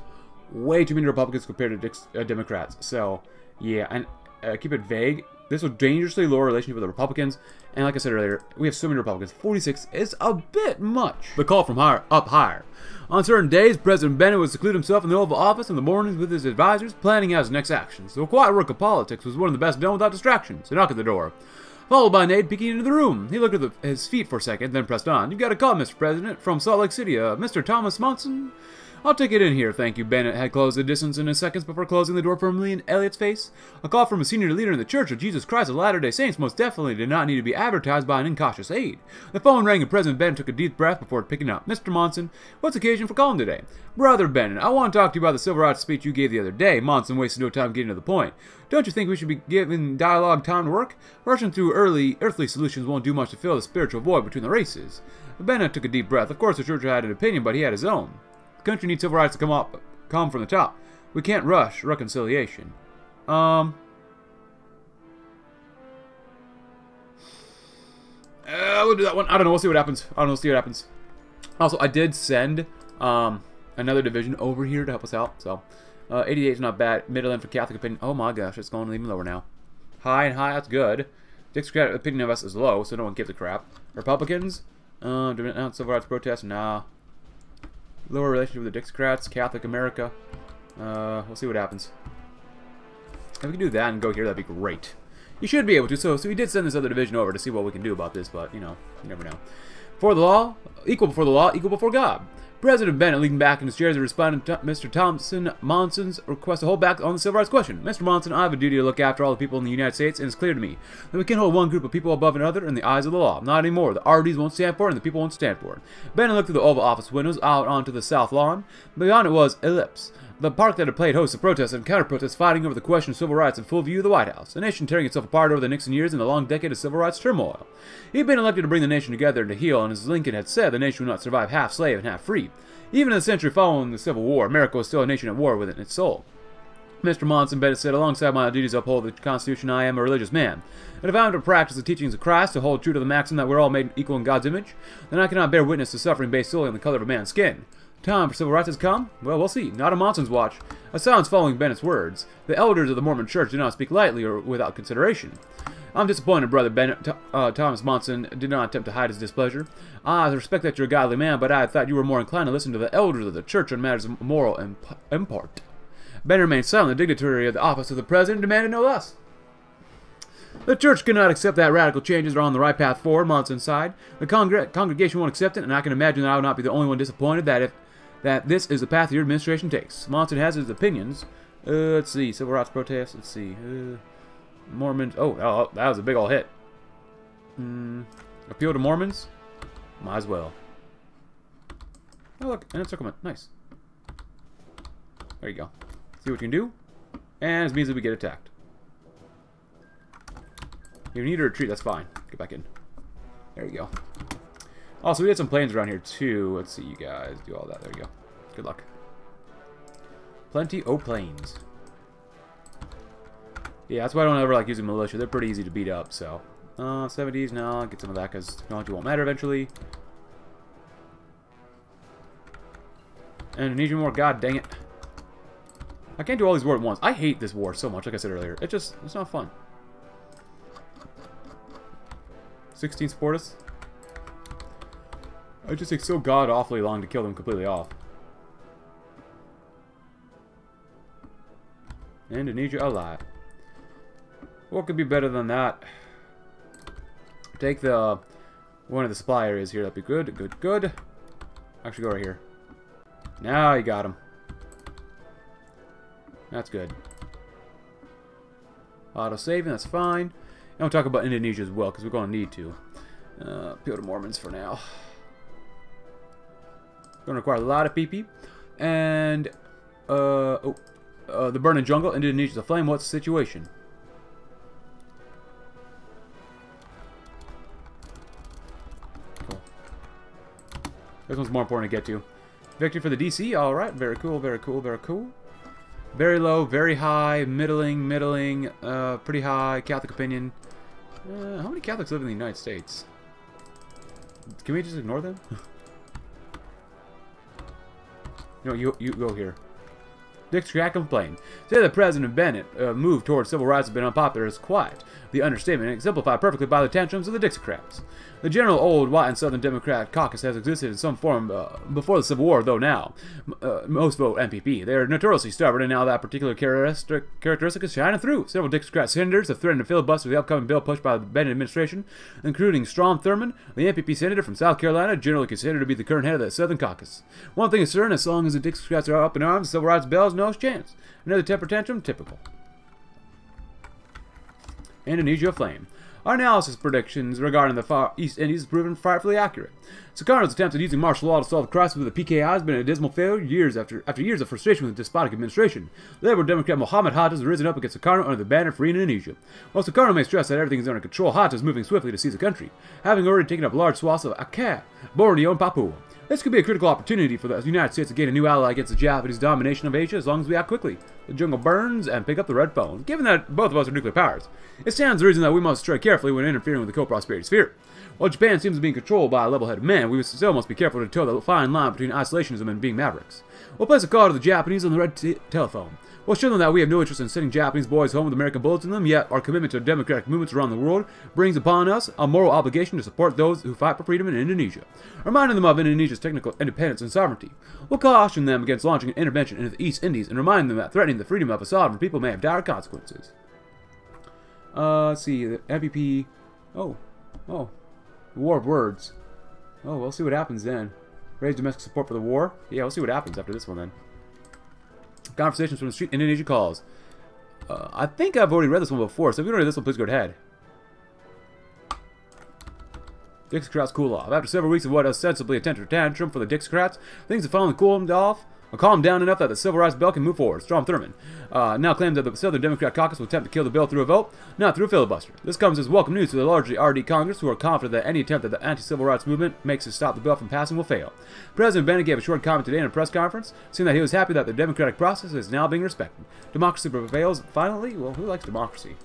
Way too many Republicans compared to uh, Democrats. So, yeah, and uh, keep it vague. This will dangerously lower relationship with the Republicans. And like I said earlier, we have so many Republicans. 46 is a bit much. The call from higher up higher. On certain days, President Bennett would seclude himself in the Oval Office in the mornings with his advisors, planning out his next actions. The quiet work of politics was one of the best done without distractions. A knock at the door. Followed by Nate peeking into the room. He looked at the, his feet for a second, then pressed on. You've got a call, Mr. President, from Salt Lake City. Uh, Mr. Thomas Monson? I'll take it in here, thank you. Bennett had closed the distance in a seconds before closing the door firmly in Elliot's face. A call from a senior leader in the Church of Jesus Christ of Latter-day Saints most definitely did not need to be advertised by an incautious aide. The phone rang and President Bennett took a deep breath before picking up. Mr. Monson, what's occasion for calling today? Brother Bennett, I want to talk to you about the civil rights speech you gave the other day. Monson wasted no time getting to the point. Don't you think we should be giving dialogue time to work? Rushing through early earthly solutions won't do much to fill the spiritual void between the races. Bennett took a deep breath. Of course, the church had an opinion, but he had his own country needs civil rights to come up, come from the top. We can't rush reconciliation. Um. Uh, we'll do that one. I don't know. We'll see what happens. I don't know. We'll see what happens. Also, I did send um, another division over here to help us out. So, uh, 88 is not bad. Middle end for Catholic opinion. Oh my gosh, it's going even lower now. High and high, that's good. Dick's opinion of us is low, so no one gives a crap. Republicans, uh, civil rights protests, nah lower relationship with the Dixiecrats, Catholic America. Uh, we'll see what happens. If we can do that and go here, that'd be great. You should be able to. So, so we did send this other division over to see what we can do about this, but, you know, you never know. For the law, equal before the law, equal before God. President Bennett leaning back in his chair as he responded to Mr. Thomas Monson's request to hold back on the civil rights question. Mr. Monson, I have a duty to look after all the people in the United States, and it's clear to me that we can't hold one group of people above another in the eyes of the law. Not anymore. The RDs won't stand for it, and the people won't stand for it. Bennett looked through the Oval Office windows out onto the south lawn. Beyond it was ellipse. The park that had played host to protests and counter-protests fighting over the question of civil rights in full view of the White House, a nation tearing itself apart over the Nixon years and the long decade of civil rights turmoil. He'd been elected to bring the nation together and to heal, and as Lincoln had said, the nation would not survive half slave and half free. Even in the century following the Civil War, America was still a nation at war within its soul. Mr. Monson Bennett said, alongside my duties to uphold the Constitution, I am a religious man. And if I am to practice the teachings of Christ, to hold true to the maxim that we're all made equal in God's image, then I cannot bear witness to suffering based solely on the color of a man's skin. Time for civil rights has come? Well, we'll see. Not a Monson's watch. A silence following Bennett's words. The elders of the Mormon Church do not speak lightly or without consideration. I'm disappointed, Brother Bennett. Uh, Thomas Monson did not attempt to hide his displeasure. I respect that you're a godly man, but I thought you were more inclined to listen to the elders of the church on matters of moral imp import. Bennett remained silent. The dignitary of the office of the president demanded no less. The church cannot accept that radical changes are on the right path forward, Monson sighed. The congr congregation won't accept it, and I can imagine that I will not be the only one disappointed that if that this is the path your administration takes. Monson has his opinions. Uh, let's see, civil rights protests. Let's see. Uh, Mormons. Oh, oh, that was a big old hit. Mm, appeal to Mormons? Might as well. Oh, look, an encirclement. Nice. There you go. See what you can do. And it means that we get attacked. If you need to retreat, that's fine. Get back in. There you go. Also, we had some planes around here, too. Let's see you guys do all that. There you go. Good luck. Plenty of planes. Yeah, that's why I don't ever like using militia. They're pretty easy to beat up, so. Uh, 70s, no, get some of that because technology won't matter eventually. And Indonesian war, god dang it. I can't do all these wars at once. I hate this war so much, like I said earlier. It just, it's not fun. 16 Sportus. It just takes so god awfully long to kill them completely off. Indonesia alive. What could be better than that? Take the one of the supply areas here. That'd be good. Good, good. Actually, go right here. Now you got him. That's good. Auto saving, that's fine. And we'll talk about Indonesia as well, because we're going to need to. Uh, to Mormons for now. To require a lot of PP. And, uh, oh, uh, the burning jungle, and Indonesia's aflame. What's the situation? This one's more important to get to. Victory for the DC. Alright, very cool, very cool, very cool. Very low, very high, middling, middling, uh, pretty high, Catholic opinion. Uh, how many Catholics live in the United States? Can we just ignore them? no, you, you go here. Dixiecrat complained. Say that President Bennett uh, move towards civil rights has been unpopular is quiet. The understatement exemplified perfectly by the tantrums of the Dixiecrats. The general old white and Southern Democrat caucus has existed in some form uh, before the Civil War, though now uh, most vote NPP. They are notoriously stubborn, and now that particular characteristic, characteristic is shining through. Several Dixiecrat senators have threatened to filibuster the upcoming bill pushed by the Bennett administration, including Strom Thurmond, the NPP senator from South Carolina, generally considered to be the current head of the Southern Caucus. One thing is certain: as long as the Dixiecrats are up in arms, the civil rights bill has no chance. Another temper tantrum, typical. Indonesia aflame. Our analysis predictions regarding the Far East Indies has proven frightfully accurate. Sukarno's attempt at using martial law to solve the crisis with the PKI has been a dismal failure years after, after years of frustration with the despotic administration. Liberal Democrat Muhammad Hatta has risen up against Sukarno under the banner Free Indonesia. While Sukarno may stress that everything is under control, Hatta is moving swiftly to seize the country, having already taken up large swaths of Aceh, Borneo, and Papua. This could be a critical opportunity for the United States to gain a new ally against the Japanese domination of Asia as long as we act quickly. The jungle burns and pick up the red phone. Given that both of us are nuclear powers, it stands to reason that we must tread carefully when interfering with the co-prosperity sphere. While Japan seems to be in control by a level-headed man, we still must be careful to toe the fine line between isolationism and being mavericks. We'll place a call to the Japanese on the red telephone. We'll show them that we have no interest in sending Japanese boys home with American bullets in them, yet our commitment to democratic movements around the world brings upon us a moral obligation to support those who fight for freedom in Indonesia, reminding them of Indonesia's technical independence and sovereignty. We'll caution them against launching an intervention into the East Indies and remind them that threatening the freedom of a sovereign people may have dire consequences. Uh, let's see, the MVP. Oh, oh, War of Words. Oh, we'll see what happens then. Raise domestic support for the war? Yeah, we'll see what happens after this one then. Conversations from the Street Indonesia Calls. Uh, I think I've already read this one before, so if you don't read this one, please go ahead. Dixiecrats cool off. After several weeks of what ostensibly a tantrum for the Dixiecrats, things have finally cooled off calmed down enough that the civil rights bill can move forward. Strom Thurmond uh, now claims that the Southern Democrat caucus will attempt to kill the bill through a vote, not through a filibuster. This comes as welcome news to the largely RD Congress, who are confident that any attempt that the anti-civil rights movement makes to stop the bill from passing will fail. President Bennett gave a short comment today in a press conference, saying that he was happy that the democratic process is now being respected. Democracy prevails finally? Well, who likes democracy?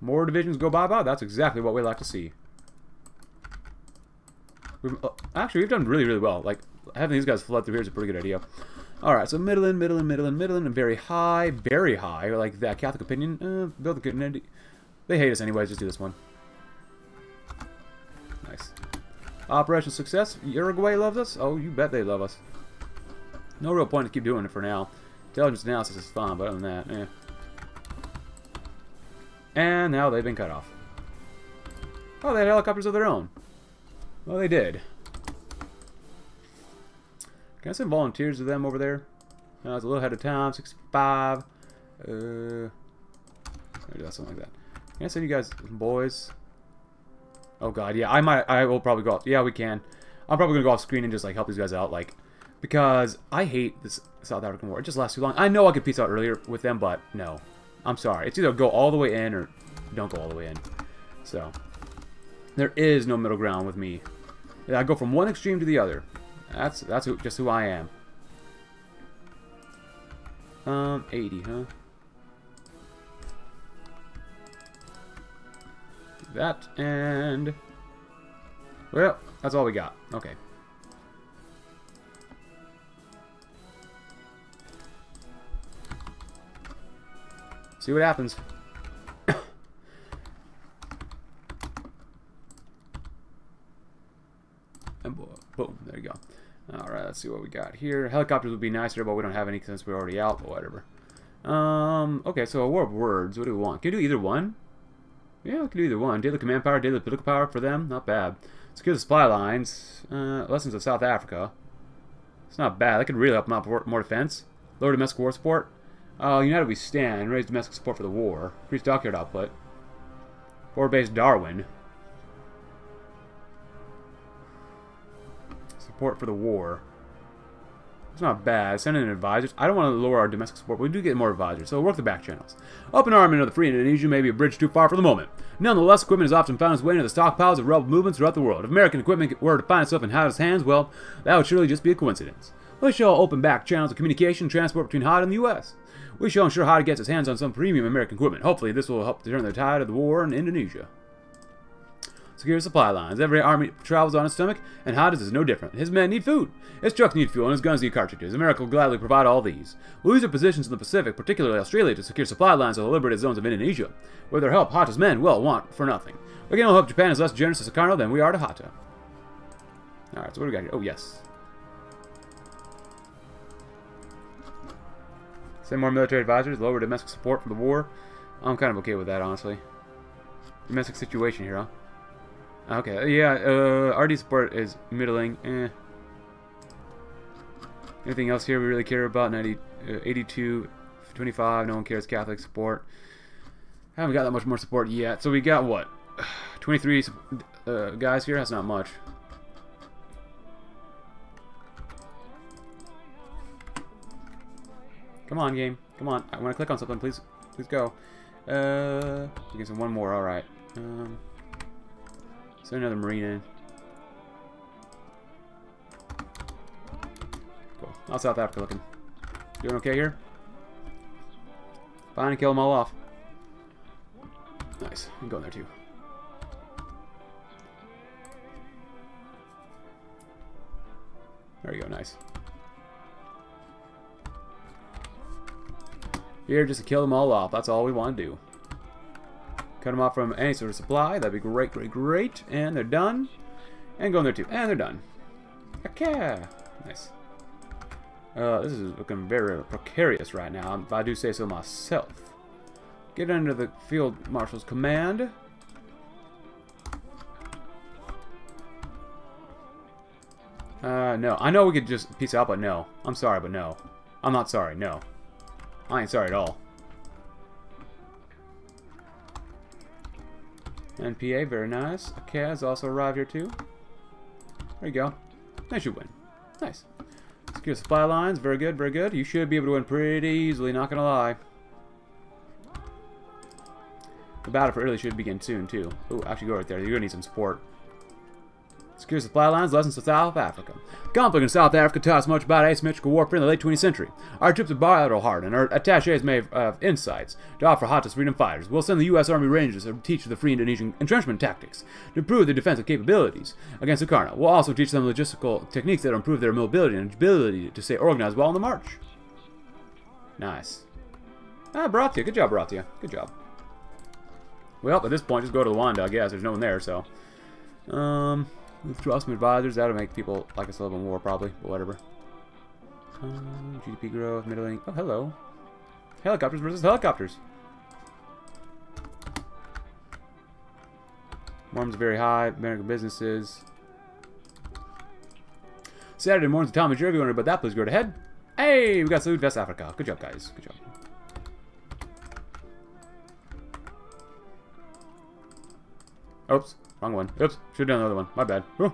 More divisions go bye-bye? That's exactly what we like to see. We've, uh, actually, we've done really, really well. Like, having these guys flood through here is a pretty good idea. Alright, so Midland, Midland, Midland, Midland, and very high, very high, like that Catholic opinion. Uh, build a good... They hate us anyways, just do this one. Nice. Operation success. Uruguay loves us? Oh, you bet they love us. No real point to keep doing it for now. Intelligence analysis is fine, but other than that, eh. And now they've been cut off. Oh, they had helicopters of their own. Well, they did. Can I send volunteers to them over there? It's a little ahead of time. 65. Uh, maybe that's something like that. Can I send you guys, boys? Oh god, yeah, I might, I will probably go off. Yeah, we can. I'm probably gonna go off screen and just like help these guys out, like, because I hate this South African war. It just lasts too long. I know I could peace out earlier with them, but no. I'm sorry. It's either go all the way in or don't go all the way in. So, there is no middle ground with me. I go from one extreme to the other. That's that's who, just who I am. Um, 80, huh? That and well, that's all we got. Okay. See what happens. Boom, there you go. Alright, let's see what we got here. Helicopters would be nicer, but we don't have any since we're already out, but whatever. Um, okay, so a war of words. What do we want? Can we do either one? Yeah, we can do either one. Daily command power, daily political power for them. Not bad. Secure the supply lines. Uh, lessons of South Africa. It's not bad. That could really help them out more defense. Lower domestic war support. Uh, United we stand. Raise domestic support for the war. Increase dockyard output. Forward base Darwin. support for the war. It's not bad. Send in advisors. I don't want to lower our domestic support, but we do get more advisors, so work the back channels. Open armament of the Free Indonesia may be a bridge too far for the moment. Nonetheless, equipment has often found its way into the stockpiles of rebel movements throughout the world. If American equipment were to find itself in Hatta's hands, well, that would surely just be a coincidence. We shall open back channels of communication and transport between Hatta and the U.S. We shall ensure Hatta gets its hands on some premium American equipment. Hopefully, this will help to turn the tide of the war in Indonesia. Secure supply lines. Every army travels on its stomach, and Hatta's is no different. His men need food. His trucks need fuel, and his guns need cartridges. America will gladly provide all these. We'll use our positions in the Pacific, particularly Australia, to secure supply lines of the liberated zones of Indonesia. With their help, Hatta's men will want for nothing. We can only hope Japan is less generous to Sukarno than we are to Hatta. Alright, so what do we got here? Oh, yes. Send more military advisors, lower domestic support for the war. I'm kind of okay with that, honestly. Domestic situation here, huh? Okay, yeah, uh, RD support is middling. Eh. Anything else here we really care about? 90, uh, 82, 25, no one cares. Catholic support. Haven't got that much more support yet. So we got what? 23 uh, guys here? That's not much. Come on, game. Come on. I want to click on something. Please, please go. Uh, I guess one more. All right. Um, send another marine in. Cool. How's South Africa looking? Doing okay here? Fine kill them all off. Nice. I'm going there too. There you go. Nice. Here, just to kill them all off. That's all we want to do. Cut them off from any sort of supply. That'd be great, great, great. And they're done. And going there too. And they're done. Okay. Nice. Uh, this is looking very precarious right now, if I do say so myself. Get under the field marshal's command. Uh, no. I know we could just peace out, but no. I'm sorry, but no. I'm not sorry, no. I ain't sorry at all. NPA, very nice. Has also arrived here too. There you go. Nice you win. Nice. Secure supply lines, very good, very good. You should be able to win pretty easily, not gonna lie. The battle for Italy should begin soon too. Oh, actually go right there. You're gonna need some support. Secure supply lines, lessons to South Africa. Conflict in South Africa taught us much about asymmetrical warfare in the late 20th century. Our troops are battle hard, and our attaches may have uh, insights to offer hot to freedom fighters. We'll send the U.S. Army Rangers to teach the Free Indonesian entrenchment tactics, to improve their defensive capabilities against Sukarno. We'll also teach them logistical techniques that improve their mobility and ability to stay organized while on the march. Nice. Ah, Baratia. Good job, Baratia. Good job. Well, at this point, just go to Luanda, I guess. There's no one there, so... Um... Withdraw some advisors. That'll make people like us a little bit more, probably. But whatever. Um, GDP growth, middling. Oh, hello. Helicopters versus helicopters. Morm's very high. American businesses. Saturday morning's Tom and Jerry. About that, please go ahead. Hey, we got Salute West Africa. Good job, guys. Good job. Oops. Wrong one. Oops. Should have done another one. My bad. Whew.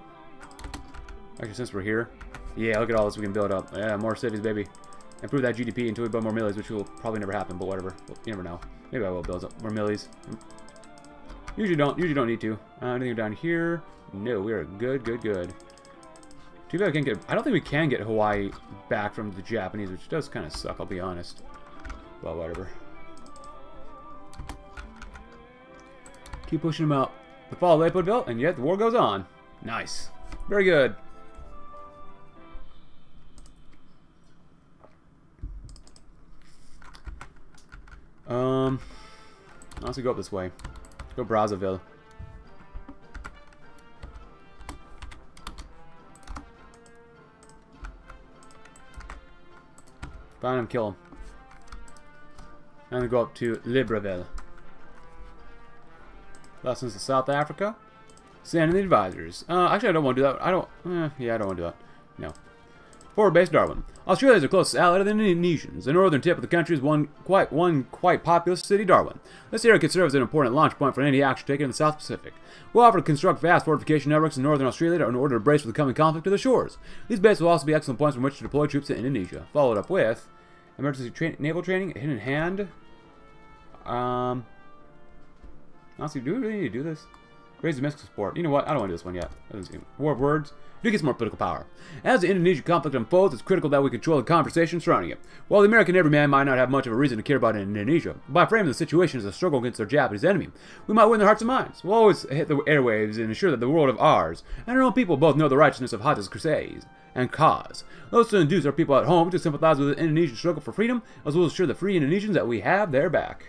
Actually, since we're here. Yeah, look at all this we can build up. Yeah, more cities, baby. Improve that GDP until we build more millies, which will probably never happen, but whatever. You never know. Maybe I will build up more millies. Usually don't. Usually don't need to. Uh, anything down here? No, we are good, good, good. Too bad I can't get... I don't think we can get Hawaii back from the Japanese, which does kind of suck, I'll be honest. Well, whatever. Keep pushing them out. The fall of Leopoldville, and yet the war goes on. Nice. Very good. Um, honestly, go up this way. Go Brazzaville. Find him, kill him. I'm go up to Libreville. Lessons to South Africa. The advisors. Uh, actually, I don't want to do that. I don't. Eh, yeah, I don't want to do that. No. Forward base Darwin. Australia is the closest ally to the Indonesians. The northern tip of the country is one quite one quite populous city, Darwin. This area could serve as an important launch point for any action taken in the South Pacific. We'll offer to construct vast fortification networks in northern Australia in order to brace for the coming conflict to the shores. These bases will also be excellent points from which to deploy troops to Indonesia. Followed up with emergency tra naval training, hidden hand. Um, honestly, do we really need to do this? Raise domestic support. You know what? I don't want to do this one yet. War of words. Do get some more political power. As the Indonesian conflict unfolds, it's critical that we control the conversation surrounding it. While the American everyman might not have much of a reason to care about Indonesia, by framing the situation as a struggle against their Japanese enemy, we might win their hearts and minds. We'll always hit the airwaves and ensure that the world of ours and our own people both know the righteousness of Hatta's crusades and cause. Those to induce our people at home to sympathize with the Indonesian struggle for freedom, as well as assure the free Indonesians that we have their back.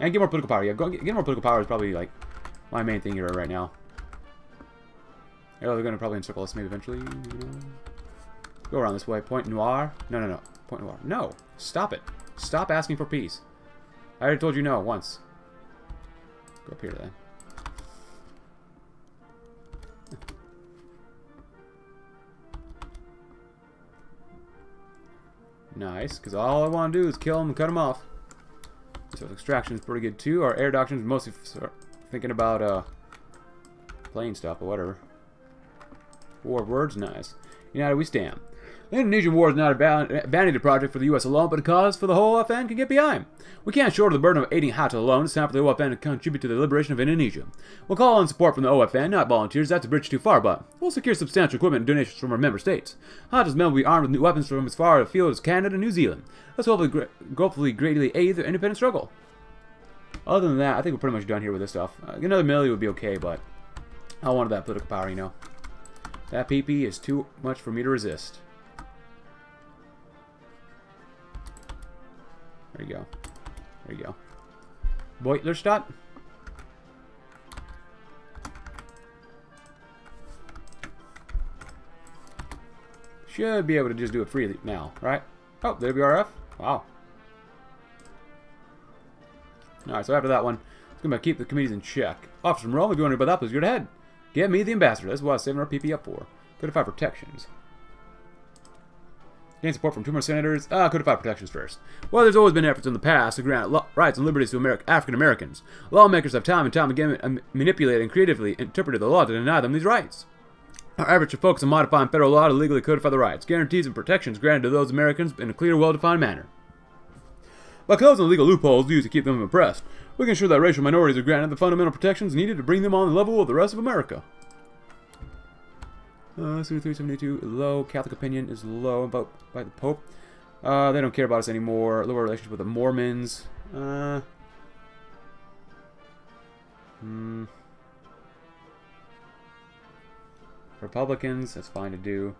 And get more political power. Yeah, get more political power is probably like my main thing here right now. Oh, they're going to probably encircle us maybe eventually. You know. Go around this way. Pointe-Noire. No, no, no. Pointe-Noire. No. Stop it. Stop asking for peace. I already told you no once. Go up here then. Nice, because all I want to do is kill them and cut them off. So extraction is pretty good too. Our air doctrine is mostly thinking about uh, plane stuff or whatever. War of words, nice. United we stand. The Indonesian war is not a vanity project for the U.S. alone, but a cause for the whole FN can get behind. We can't shoulder the burden of aiding Hatta alone. It's time for the OFN to contribute to the liberation of Indonesia. We'll call on support from the OFN, not volunteers. That's a bridge too far, but we'll secure substantial equipment and donations from our member states. Hatta's men will be armed with new weapons from as far afield as Canada and New Zealand. Let's hopefully, hopefully greatly aid their independent struggle. Other than that, I think we're pretty much done here with this stuff. Uh, another milli would be okay, but I wanted that political power, you know. That PP is too much for me to resist. There you go. There you go. Beutlerstadt. Should be able to just do it freely now, right? Oh, WRF? Wow. Alright, so after that one, it's going to keep the committees in check. Officer Rome, if you want to about that, please go ahead. Get me the ambassador. That's what I was saving our PP up for. Codified protections. Gain support from two more senators. Ah, codified protections first. Well, there's always been efforts in the past to grant rights and liberties to Ameri African Americans. Lawmakers have time and time again manipulated and creatively interpreted the law to deny them these rights. Our effort should focus on modifying federal law to legally codify the rights, guarantees, and protections granted to those Americans in a clear, well-defined manner. By closing the legal loopholes used to keep them oppressed, we can ensure that racial minorities are granted the fundamental protections needed to bring them on the level of the rest of America. Uh, 7372, low. Catholic opinion is low about by the Pope. Uh, they don't care about us anymore. Lower relationship with the Mormons. Uh, hmm. Republicans, that's fine to do.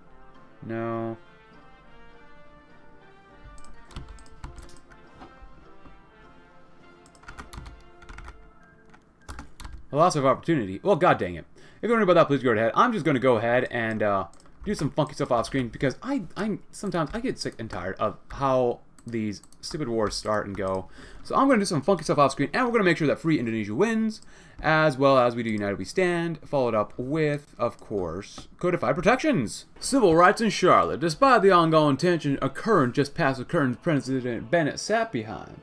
No. A loss of opportunity. Well, god dang it. If you're wondering about that, please go ahead. I'm just going to go ahead and uh, do some funky stuff off screen because I, I sometimes I get sick and tired of how these stupid wars start and go. So I'm going to do some funky stuff off screen, and we're going to make sure that Free Indonesia wins, as well as we do United We Stand, followed up with, of course, Codified Protections. Civil rights in Charlotte. Despite the ongoing tension occurring just past the curtain President Bennett sat behind,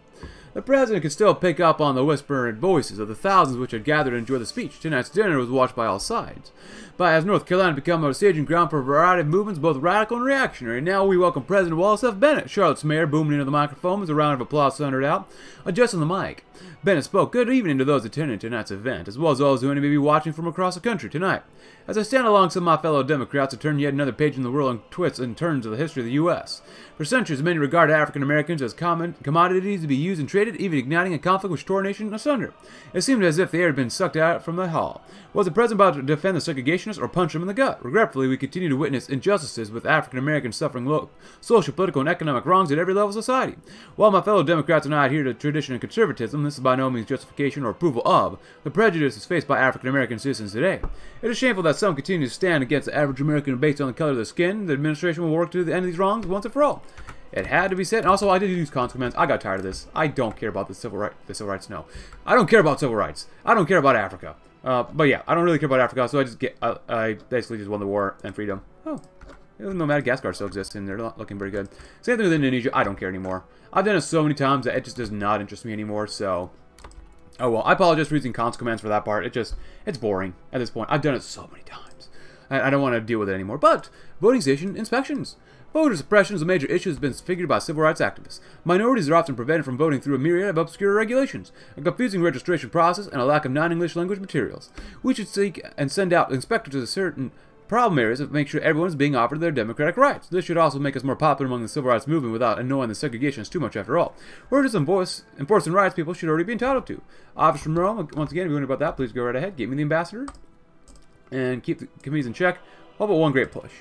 the president could still pick up on the whispering voices of the thousands which had gathered to enjoy the speech. Tonight's dinner was watched by all sides. But as North Carolina become a staging ground for a variety of movements, both radical and reactionary, now we welcome President Wallace F. Bennett. Charlotte's mayor booming into the microphone as a round of applause thundered out, adjusting the mic. Bennett spoke good evening to those attending tonight's event, as well as those who may be watching from across the country tonight. As I stand alongside my fellow Democrats to turn yet another page in the world and twists and turns of the history of the U.S. For centuries, many regarded African Americans as common commodities to be used and traded, even igniting a conflict which tore a nation asunder. It seemed as if the air had been sucked out from the hall. Was the president about to defend the segregationists or punch them in the gut? Regretfully, we continue to witness injustices with African Americans suffering social, political, and economic wrongs at every level of society. While my fellow Democrats are not adhere to tradition and conservatism, this is by no means justification or approval of the prejudices faced by African American citizens today. It is shameful that some continue to stand against the average American based on the color of their skin. The administration will work to the end of these wrongs once and for all. It had to be said. And also, I did use consequence. I got tired of this. I don't care about the civil right. The civil rights. No, I don't care about civil rights. I don't care about Africa. Uh, but yeah, I don't really care about Africa, so I just get. Uh, I basically just won the war and freedom. Oh, even Madagascar still exists and they're not looking very good. Same thing with Indonesia. I don't care anymore. I've done it so many times that it just does not interest me anymore. So, oh well. I apologize for using consequence for that part. It just it's boring at this point. I've done it so many times. I, I don't want to deal with it anymore. But voting station inspections. Voter suppression is a major issue that's been figured by civil rights activists. Minorities are often prevented from voting through a myriad of obscure regulations, a confusing registration process, and a lack of non-English language materials. We should seek and send out inspectors to certain problem areas to make sure everyone is being offered their democratic rights. This should also make us more popular among the civil rights movement without annoying the segregationists too much after all. We're just enforcing rights people should already be entitled to. Office from Rome, once again, if you wonder about that, please go right ahead. Give me the ambassador. And keep the committees in check. How about one great push?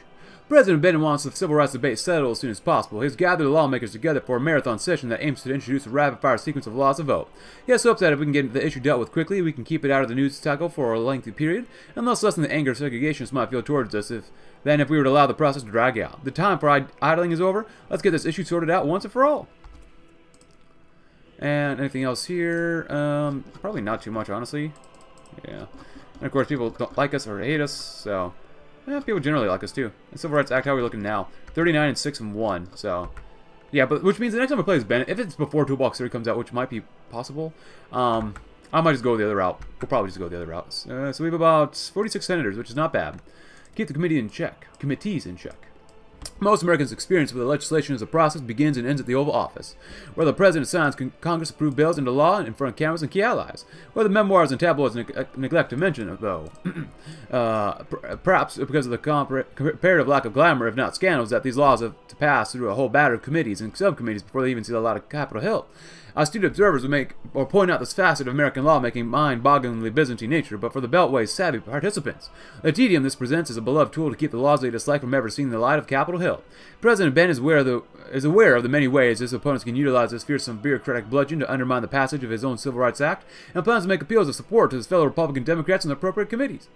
President Biden wants the civil rights debate settled as soon as possible. He's gathered the lawmakers together for a marathon session that aims to introduce a rapid-fire sequence of laws to vote. He has hopes that if we can get the issue dealt with quickly, we can keep it out of the news cycle for a lengthy period, and thus lessen the anger segregationists might feel towards us if than if we were to allow the process to drag out. The time for idling is over. Let's get this issue sorted out once and for all. And anything else here? Um, probably not too much, honestly. Yeah. And of course, people don't like us or hate us, so... Yeah, people generally like us too. And Civil Rights Act, how are we looking now? 39 and 6 and 1, so... Yeah, but which means the next time I play is Bennett, if it's before Toolbox 3 comes out, which might be possible, um, I might just go the other route. We'll probably just go the other route. Uh, so we have about 46 senators, which is not bad. Keep the committee in check. Committees in check. Most Americans' experience with the legislation as a process begins and ends at the Oval Office, where the President signs Congress approved bills into law in front of cameras and key allies, where the memoirs and tabloids ne uh, neglect to mention though. uh, perhaps because of the comparative lack of glamour, if not scandals, that these laws have to pass through a whole battery of committees and subcommittees before they even see the light of Capitol Hill. Astute observers would make or point out this facet of American lawmaking mind-bogglingly Byzantine nature, but for the Beltway's savvy participants, the tedium this presents is a beloved tool to keep the laws they dislike from ever seeing the light of Capitol Hill. President Ben is aware the is aware of the many ways his opponents can utilize this fearsome bureaucratic bludgeon to undermine the passage of his own Civil Rights Act, and plans to make appeals of support to his fellow Republican Democrats in the appropriate committees.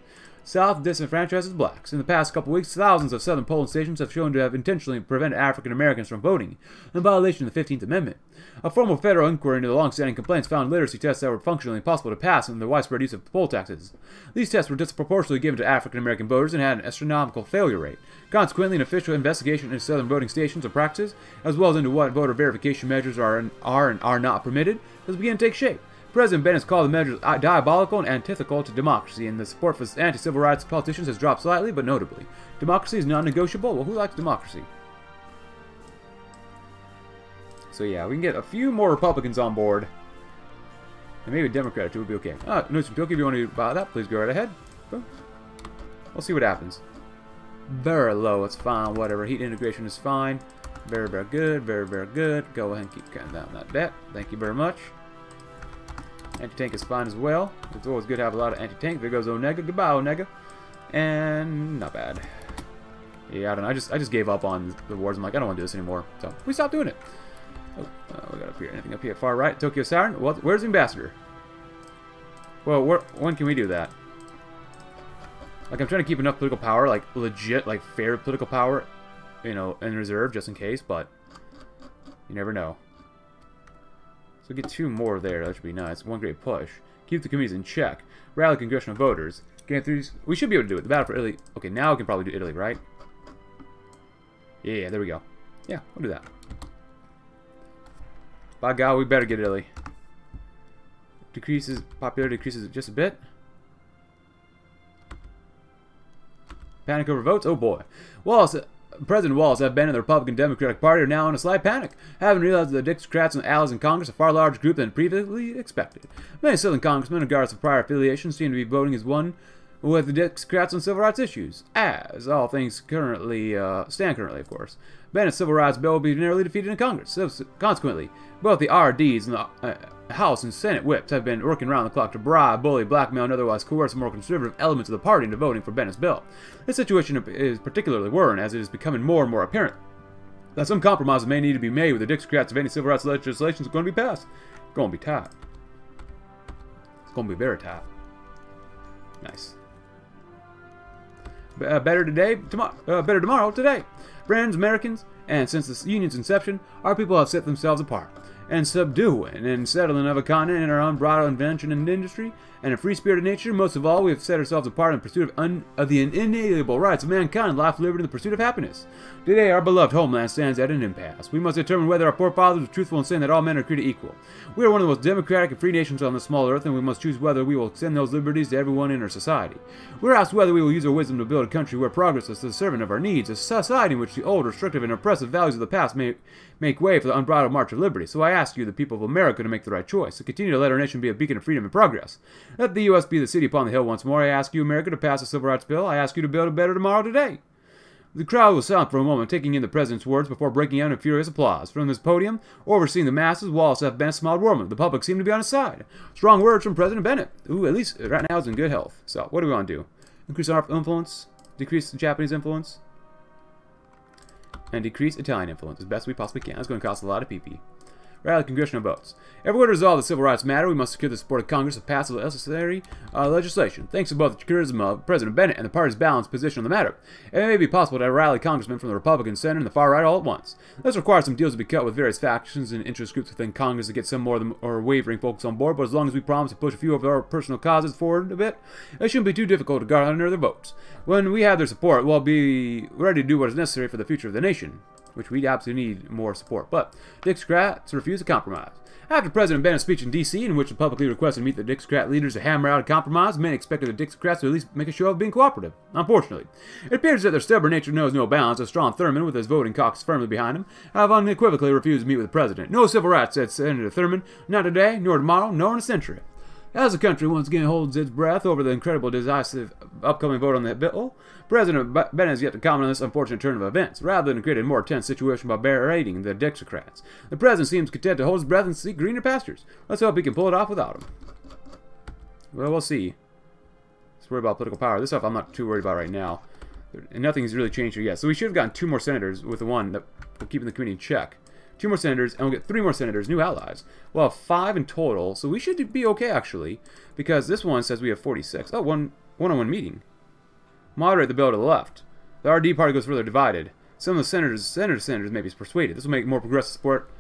South disenfranchises blacks. In the past couple weeks, thousands of southern polling stations have shown to have intentionally prevented African Americans from voting, in violation of the 15th Amendment. A formal federal inquiry into the long-standing complaints found literacy tests that were functionally impossible to pass and the widespread use of poll taxes. These tests were disproportionately given to African American voters and had an astronomical failure rate. Consequently, an official investigation into southern voting stations or practices, as well as into what voter verification measures are and are, and are not permitted, has begun to take shape. President Ben has called the measures diabolical and antithetical to democracy, and the support for anti-civil rights politicians has dropped slightly, but notably. Democracy is non-negotiable. Well, who likes democracy? So yeah, we can get a few more Republicans on board. And maybe a Democrat or two would be okay. Ah, no, some if you want to buy that, please go right ahead. Boom. We'll see what happens. Very low, it's fine, whatever. Heat integration is fine. Very, very good, very, very good. Go ahead and keep cutting down that debt. Thank you very much. Anti-tank is fine as well. It's always good to have a lot of anti-tank. There goes Onega. Goodbye, Onega. And not bad. Yeah, I don't know. I just I just gave up on the wars. I'm like, I don't want to do this anymore. So we stopped doing it. Oh, uh, we got up here. Anything up here? Far right. Tokyo Siren. Well, where's the ambassador? Well, where, when can we do that? Like, I'm trying to keep enough political power, like legit, like fair political power, you know, in reserve just in case. But you never know. So get two more there. That should be nice. One great push. Keep the committees in check. Rally congressional voters. Get through. We should be able to do it. The battle for Italy. Okay, now we can probably do Italy, right? Yeah, yeah, there we go. Yeah, we'll do that. By God, we better get Italy. Decreases popularity decreases just a bit. Panic over votes? Oh boy. Wallace President Wallace have been in the Republican Democratic Party are now in a slight panic, having realized that the Democrats and allies in Congress are a far larger group than previously expected. Many Southern congressmen, regardless of prior affiliations, seem to be voting as one with the Democrats on civil rights issues, as all things currently uh, stand currently, of course. Bennett's civil rights bill will be narrowly defeated in Congress. So, consequently, both the RDs and the uh, House and Senate whips have been working around the clock to bribe, bully, blackmail, and otherwise coerce more conservative elements of the party into voting for Bennett's bill. This situation is particularly worrying as it is becoming more and more apparent that some compromises may need to be made with the Democrats if any civil rights legislation is going to be passed. It's going to be tight. It's going to be very tight. Nice. Uh, better today, tomorrow. Uh, better tomorrow, today. Friends, Americans, and since the union's inception, our people have set themselves apart and subduing and settling of a continent in our unbridled invention and industry, and a free spirit of nature, most of all, we have set ourselves apart in pursuit of, of the inalienable rights of mankind, life, liberty, and the pursuit of happiness. Today, our beloved homeland stands at an impasse. We must determine whether our forefathers were truthful in saying that all men are created equal. We are one of the most democratic and free nations on the small earth, and we must choose whether we will extend those liberties to everyone in our society. We are asked whether we will use our wisdom to build a country where progress is the servant of our needs, a society in which the old, restrictive, and oppressive values of the past may make way for the unbridled march of liberty. So I ask you, the people of America, to make the right choice, to continue to let our nation be a beacon of freedom and progress. Let the U.S. be the city upon the hill once more. I ask you, America, to pass a civil rights bill. I ask you to build a better tomorrow today. The crowd was silent for a moment, taking in the president's words before breaking out in furious applause. From his podium, overseeing the masses, Wallace F. Bennett smiled warmly. The public seemed to be on his side. Strong words from President Bennett, who, at least right now, is in good health. So, what do we want to do? Increase our influence? Decrease Japanese influence? and decrease Italian influence as best we possibly can. That's going to cost a lot of PP. Rally congressional votes. Everyone to resolve the civil rights matter, we must secure the support of Congress to pass the necessary uh, legislation. Thanks to both the charisma of President Bennett and the party's balanced position on the matter, it may be possible to rally congressmen from the Republican Senate and the far right all at once. This requires some deals to be cut with various factions and interest groups within Congress to get some more or wavering folks on board, but as long as we promise to push a few of our personal causes forward a bit, it shouldn't be too difficult to garner their votes. When we have their support, we'll be ready to do what is necessary for the future of the nation which we absolutely need more support. But Dixiecrats refuse to compromise. After President Bennett's speech in D.C., in which he publicly requested to meet the Dixiecrat leaders to hammer out a compromise, many expected the Dixiecrats to at least make a show of being cooperative. Unfortunately, it appears that their stubborn nature knows no bounds, as Strom Thurmond, with his voting caucus firmly behind him, have unequivocally refused to meet with the President. No civil rights, said Senator Thurmond, not today, nor tomorrow, nor in a century. As the country once again holds its breath over the incredible decisive upcoming vote on the bill, President Bennett has yet to comment on this unfortunate turn of events, rather than create a more tense situation by berating the Dixiecrats. The president seems content to hold his breath and seek greener pastures. Let's hope he can pull it off without him. Well, we'll see. Let's worry about political power. This stuff I'm not too worried about right now. And nothing's really changed here yet. So we should have gotten two more senators with the one that will keep the committee in check two more senators, and we'll get three more senators, new allies. We'll have five in total, so we should be okay, actually, because this one says we have 46. Oh, one one-on-one meeting. Moderate the bill to the left. The RD party goes further divided. Some of the senators, senator senators may be persuaded. This will make more progressive support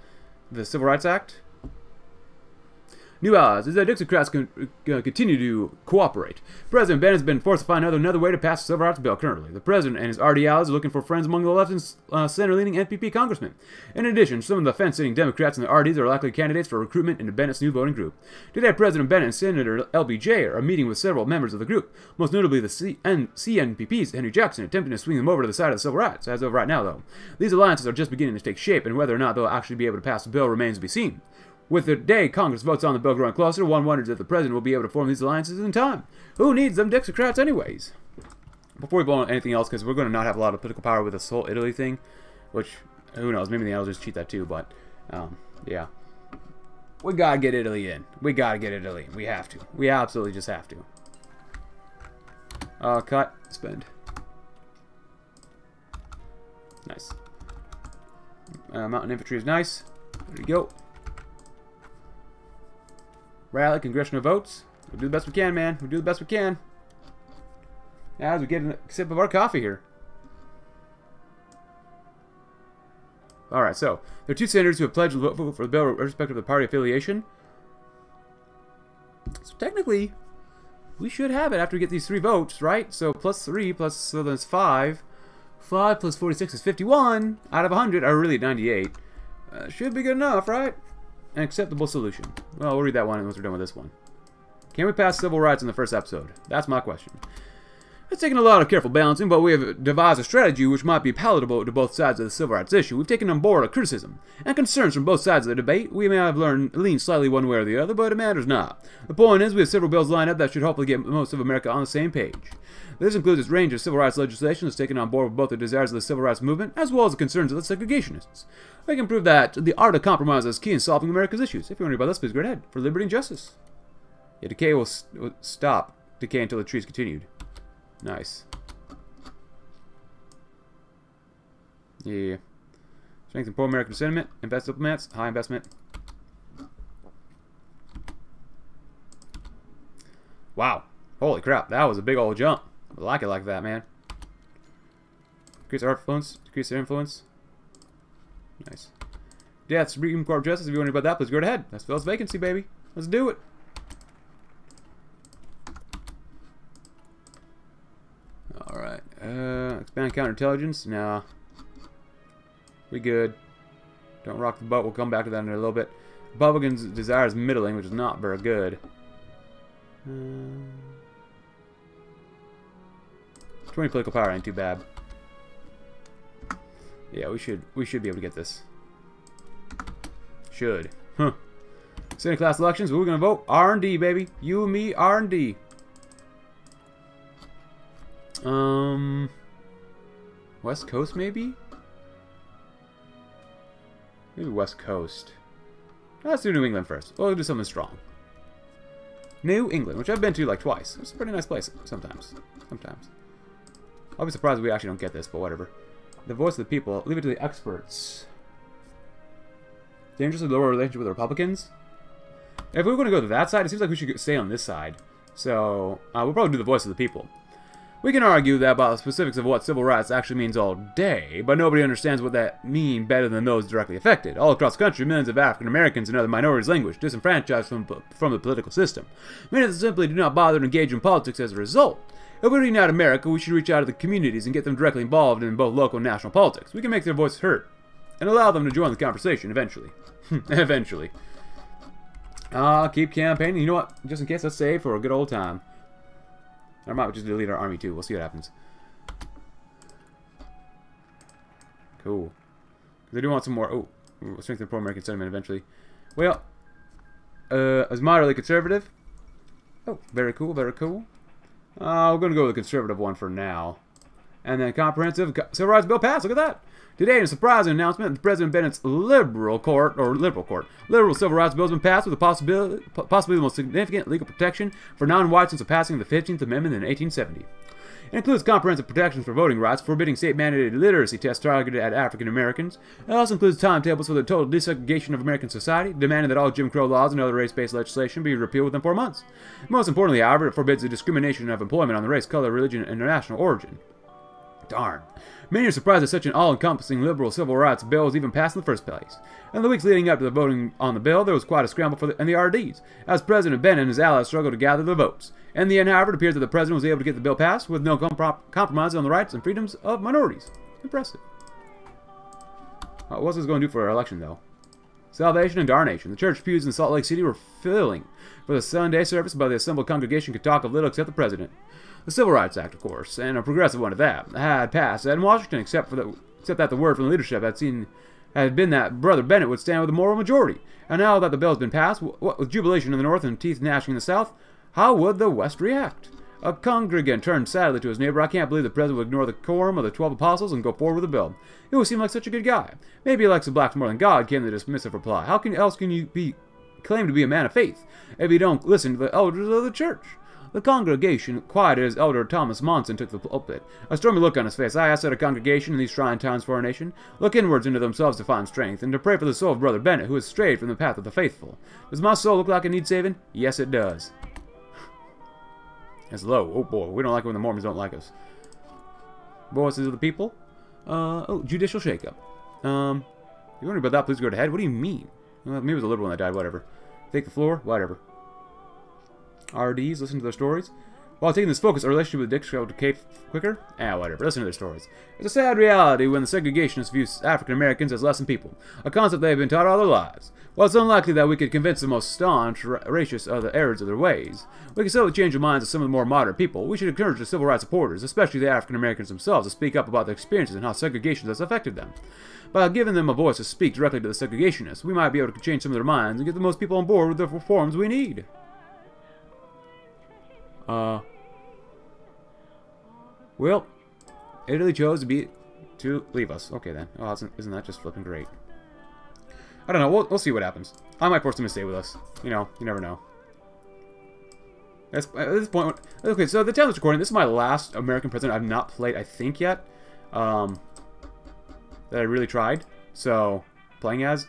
the Civil Rights Act. New allies is that Dixiecrats can uh, continue to cooperate. President Bennett has been forced to find another, another way to pass the Civil Rights Bill currently. The President and his RD allies are looking for friends among the left and uh, center-leaning NPP congressmen. In addition, some of the fence-sitting Democrats and the RDs are likely candidates for recruitment into Bennett's new voting group. Today, President Bennett and Senator LBJ are meeting with several members of the group, most notably the CN CNPP's Henry Jackson, attempting to swing them over to the side of the civil rights, as of right now, though. These alliances are just beginning to take shape, and whether or not they'll actually be able to pass the bill remains to be seen. With the day Congress votes on the bill growing closer, one wonders if the president will be able to form these alliances in time. Who needs them Dixiecrats anyways? Before we blow on anything else, because we're going to not have a lot of political power with this whole Italy thing, which, who knows, maybe the Elders cheat that too, but, um, yeah. We gotta get Italy in. We gotta get Italy. in. We have to. We absolutely just have to. Uh, cut. Spend. Nice. Uh, mountain infantry is nice. There you go rally congressional votes. We'll do the best we can, man. We'll do the best we can. As we get a sip of our coffee here. Alright, so, there are two senators who have pledged to vote for the bill irrespective of the party affiliation. So technically, we should have it after we get these three votes, right? So plus three plus, so that's five. Five plus 46 is 51 out of 100, or really 98. Uh, should be good enough, right? An acceptable solution. Well, we'll read that one once we're done with this one. Can we pass civil rights in the first episode? That's my question. It's taken a lot of careful balancing, but we have devised a strategy which might be palatable to both sides of the civil rights issue. We've taken on board a criticism and concerns from both sides of the debate. We may have learned leaned slightly one way or the other, but it matters not. The point is, we have several bills lined up that should hopefully get most of America on the same page. This includes its range of civil rights legislation that's taken on board with both the desires of the civil rights movement as well as the concerns of the segregationists. We can prove that the art of compromise is key in solving America's issues. If you're wondering about this, please go ahead. For liberty and justice. Yeah, decay will, will stop decay until the tree is continued. Nice. Yeah. Strengthen poor American sentiment. Invest diplomats. High investment. Wow. Holy crap. That was a big old jump. I like it like that, man. Decrease our influence. Decrease their influence. Nice. death, Supreme Court Justice. If you want to about that, please go ahead. That's Phil's vacancy, baby. Let's do it. Alright. Uh, expand counterintelligence. Nah. We good. Don't rock the boat. We'll come back to that in a little bit. Republicans' desire is middling, which is not very good. Uh, 20 political power ain't too bad. Yeah, we should we should be able to get this. Should. Huh. Senate class elections, we're gonna vote R&D, baby. You and me, R&D. Um, West Coast, maybe? Maybe West Coast. Let's do New England first. We'll do something strong. New England, which I've been to like twice. It's a pretty nice place sometimes. Sometimes. I'll be surprised if we actually don't get this, but whatever. The voice of the people. Leave it to the experts. Dangerously lower relationship with the Republicans. If we are going to go to that side, it seems like we should stay on this side. So, uh, we'll probably do the voice of the people. We can argue that about the specifics of what civil rights actually means all day, but nobody understands what that mean better than those directly affected. All across the country, millions of African Americans and other minorities languish, disenfranchised from, from the political system. Many simply do not bother to engage in politics as a result. If we reunite America, we should reach out to the communities and get them directly involved in both local and national politics. We can make their voices heard and allow them to join the conversation eventually. eventually. Ah, uh, keep campaigning. You know what? Just in case, let's save for a good old time. I might just delete our army too. We'll see what happens. Cool. They do want some more. Oh, strengthen pro-American sentiment eventually. Well, uh, as moderately conservative. Oh, very cool, very cool. Uh, we're going to go with the conservative one for now. And then comprehensive civil rights bill passed. Look at that. Today, in a surprising announcement, President Bennett's liberal court, or liberal court, liberal civil rights bill has been passed with a possibility, possibly the most significant legal protection for non-whites since the passing of the 15th Amendment in 1870. It includes comprehensive protections for voting rights, forbidding state-mandated literacy tests targeted at African Americans. It also includes timetables for the total desegregation of American society, demanding that all Jim Crow laws and other race-based legislation be repealed within four months. Most importantly, however, it forbids the discrimination of employment on the race, color, religion, and national origin. Darn. Many are surprised that such an all-encompassing liberal civil rights bill was even passed in the first place. In the weeks leading up to the voting on the bill, there was quite a scramble for the, in the RDs, as President Bennett and his allies struggled to gather the votes. In the end, however, it appears that the president was able to get the bill passed with no compromise on the rights and freedoms of minorities. Impressive. Uh, what's this going to do for our election, though? Salvation and darnation. The church pews in Salt Lake City were filling for the Sunday service, but the assembled congregation could talk of little except the president. The Civil Rights Act, of course, and a progressive one at that, had passed in Washington, except for the except that the word from the leadership had seen had been that Brother Bennett would stand with a moral majority. And now that the bill has been passed, what with jubilation in the North and teeth gnashing in the South, how would the West react? A congregant turned sadly to his neighbor. I can't believe the president would ignore the quorum of the twelve apostles and go forward with the bill. It would seem like such a good guy. Maybe he likes the blacks more than God, came the dismissive reply. How can, else can you be claim to be a man of faith if you don't listen to the elders of the church? The congregation quieted as Elder Thomas Monson took the pulpit. A stormy look on his face. I ask that a congregation in these trying times for our nation look inwards into themselves to find strength, and to pray for the soul of Brother Bennett, who has strayed from the path of the faithful. Does my soul look like it needs saving? Yes, it does. It's low. Oh boy, we don't like it when the Mormons don't like us. Voices of the people? Uh, oh, judicial shakeup. Um, you wondering about that? Please go ahead. What do you mean? Well, maybe it was a little one that died. Whatever. Take the floor. Whatever. RDs, listen to their stories. While taking this focus, our relationship with Dick to decay quicker? Ah, whatever, listen to their stories. It's a sad reality when the segregationists view African Americans as less than people, a concept they have been taught all their lives. While it's unlikely that we could convince the most staunch racists of the errors of their ways, we can still change the minds of some of the more moderate people. We should encourage the civil rights supporters, especially the African Americans themselves, to speak up about their experiences and how segregation has affected them. By giving them a voice to speak directly to the segregationists, we might be able to change some of their minds and get the most people on board with the reforms we need. Uh, well, Italy chose to be to leave us. Okay then. Oh, isn't that just flipping great? I don't know. We'll, we'll see what happens. I might force them to stay with us. You know, you never know. At this point, okay, so the time of recording, this is my last American president I've not played, I think, yet. Um, that I really tried. So, playing as.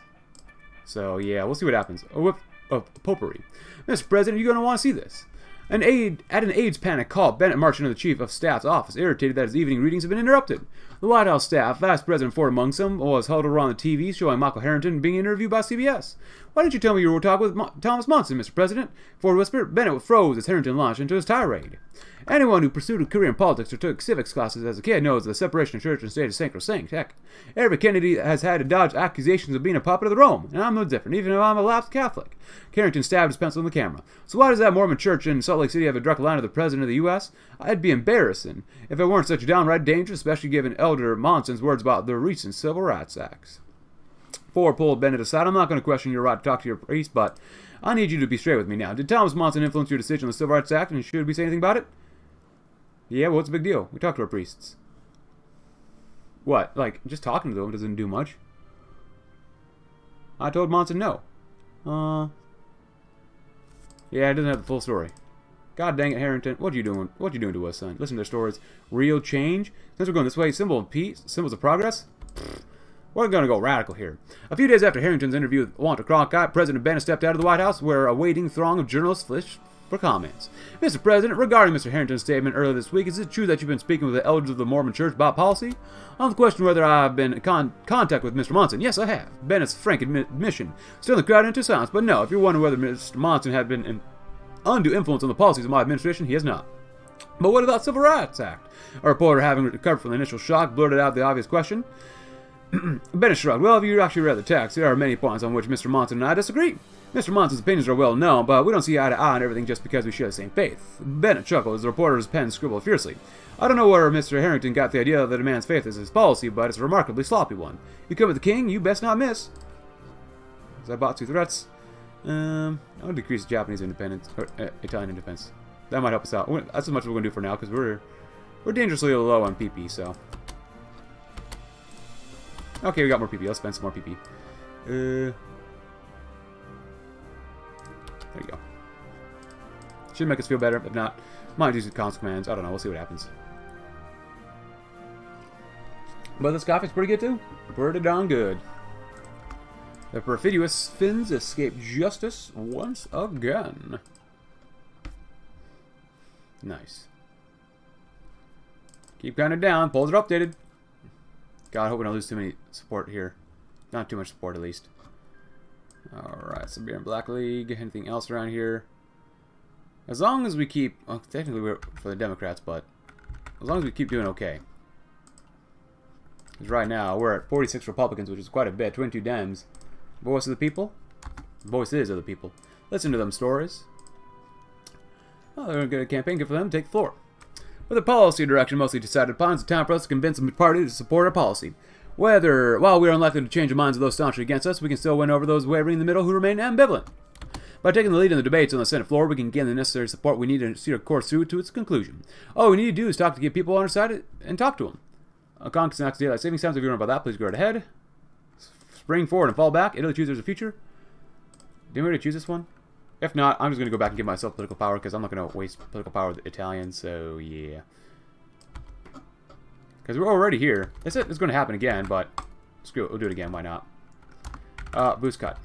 So, yeah, we'll see what happens. Oh, whip of potpourri. Mr. President, you're going to want to see this. An aide at an aide's panic call, Bennett marched into the chief of staff's office, irritated that his evening readings had been interrupted. The White House staff, Vice President Ford amongst them, was huddled around the TV showing Michael Harrington being interviewed by CBS. Why didn't you tell me you were talking with Mo Thomas Monson, Mr. President? Ford whispered. Bennett froze as Harrington launched into his tirade. Anyone who pursued a career in politics or took civics classes as a kid knows the separation of church and state is sacrosanct. Heck, every Kennedy has had to dodge accusations of being a puppet of the Rome, and I'm no different, even if I'm a lapsed Catholic. Harrington stabbed his pencil in the camera. So why does that Mormon church in Salt Lake City have a direct line to the President of the U.S.? I'd be embarrassing if it weren't such a downright danger, especially given Elder Monson's words about the recent Civil Rights Acts. Ford pulled Bennett aside. I'm not going to question your right to talk to your priest, but I need you to be straight with me now. Did Thomas Monson influence your decision on the Civil Rights Act, and should we say anything about it? Yeah, well, what's the big deal? We talk to our priests. What? Like, just talking to them doesn't do much. I told Monson no. Uh... Yeah, it doesn't have the full story. God dang it, Harrington. What are you doing? What are you doing to us, son? Listen to their stories. Real change? Since we're going this way, symbol of peace? Symbols of progress? We're going to go radical here. A few days after Harrington's interview with Walter Cronkite, President Bennett stepped out of the White House where a waiting throng of journalists for comments. Mr. President, regarding Mr. Harrington's statement earlier this week, is it true that you've been speaking with the elders of the Mormon Church about policy? On the question whether I've been in con contact with Mr. Monson, yes, I have. Bennett's frank admission. Still the crowd into silence, but no, if you're wondering whether Mr. Monson had been in undue influence on the policies of my administration, he has not. But what about Civil Rights Act? A reporter, having recovered from the initial shock, blurted out the obvious question. Bennett shrugged. Well, if you actually read the text, there are many points on which Mr. Monson and I disagree. Mr. Monson's opinions are well known, but we don't see eye to eye on everything just because we share the same faith. Bennett chuckled as the reporter's pen scribbled fiercely. I don't know where Mr. Harrington got the idea that a man's faith is his policy, but it's a remarkably sloppy one. You come with the king, you best not miss. Is that bought two threats? Um, I want to decrease Japanese independence, or uh, Italian independence. That might help us out. That's as much as we're going to do for now, because we're, we're dangerously low on PP, so... Okay, we got more PP. Let's spend some more PP. Uh... There you go. Should make us feel better. If not, might do some cons commands. I don't know. We'll see what happens. But this coffee's pretty good too. Pretty darn good. The perfidious Finns escape justice once again. Nice. Keep counting down. Polls are updated. God, I hope we don't lose too many support here. Not too much support, at least. Alright, Siberian Black League. Anything else around here? As long as we keep... Well, technically we're for the Democrats, but... As long as we keep doing okay. Because right now, we're at 46 Republicans, which is quite a bit. 22 Dems. Voice of the people? Voices of the people. Listen to them stories. Well, they're going to get a campaign. Good for them. Take the floor. With the policy direction mostly decided upon, it's time for us to convince the party to support our policy. Whether, while we are unlikely to change the minds of those staunchly against us, we can still win over those wavering in the middle who remain ambivalent. By taking the lead in the debates on the Senate floor, we can gain the necessary support we need to see our course through to its conclusion. All we need to do is talk to get people on our side and talk to them. A Congress next daylight savings times. If you want about that, please go right ahead. Spring forward and fall back. Italy chooses a future. Didn't we already choose this one? If not, I'm just going to go back and give myself political power because I'm not going to waste political power with the Italians, so yeah. Because we're already here. It's, it's going to happen again, but screw it. We'll do it again. Why not? Uh, boost cut.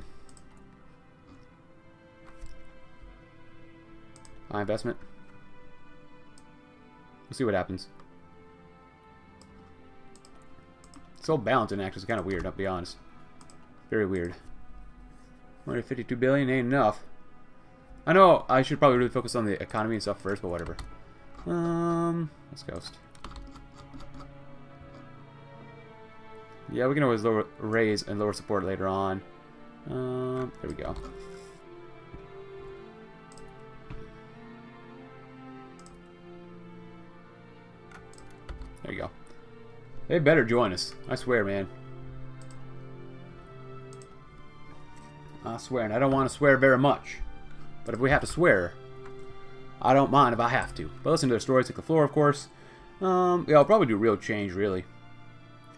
High investment. We'll see what happens. Whole balancing act is kind of weird, I'll be honest. Very weird. 152 billion ain't enough. I know I should probably really focus on the economy and stuff first, but whatever. Um, let's ghost. Yeah, we can always lower, raise and lower support later on. Um, there we go. There you go. They better join us. I swear, man. I swear, and I don't want to swear very much. But if we have to swear, I don't mind if I have to. But listen to their stories, take the floor, of course. Um, yeah, I'll probably do real change, really.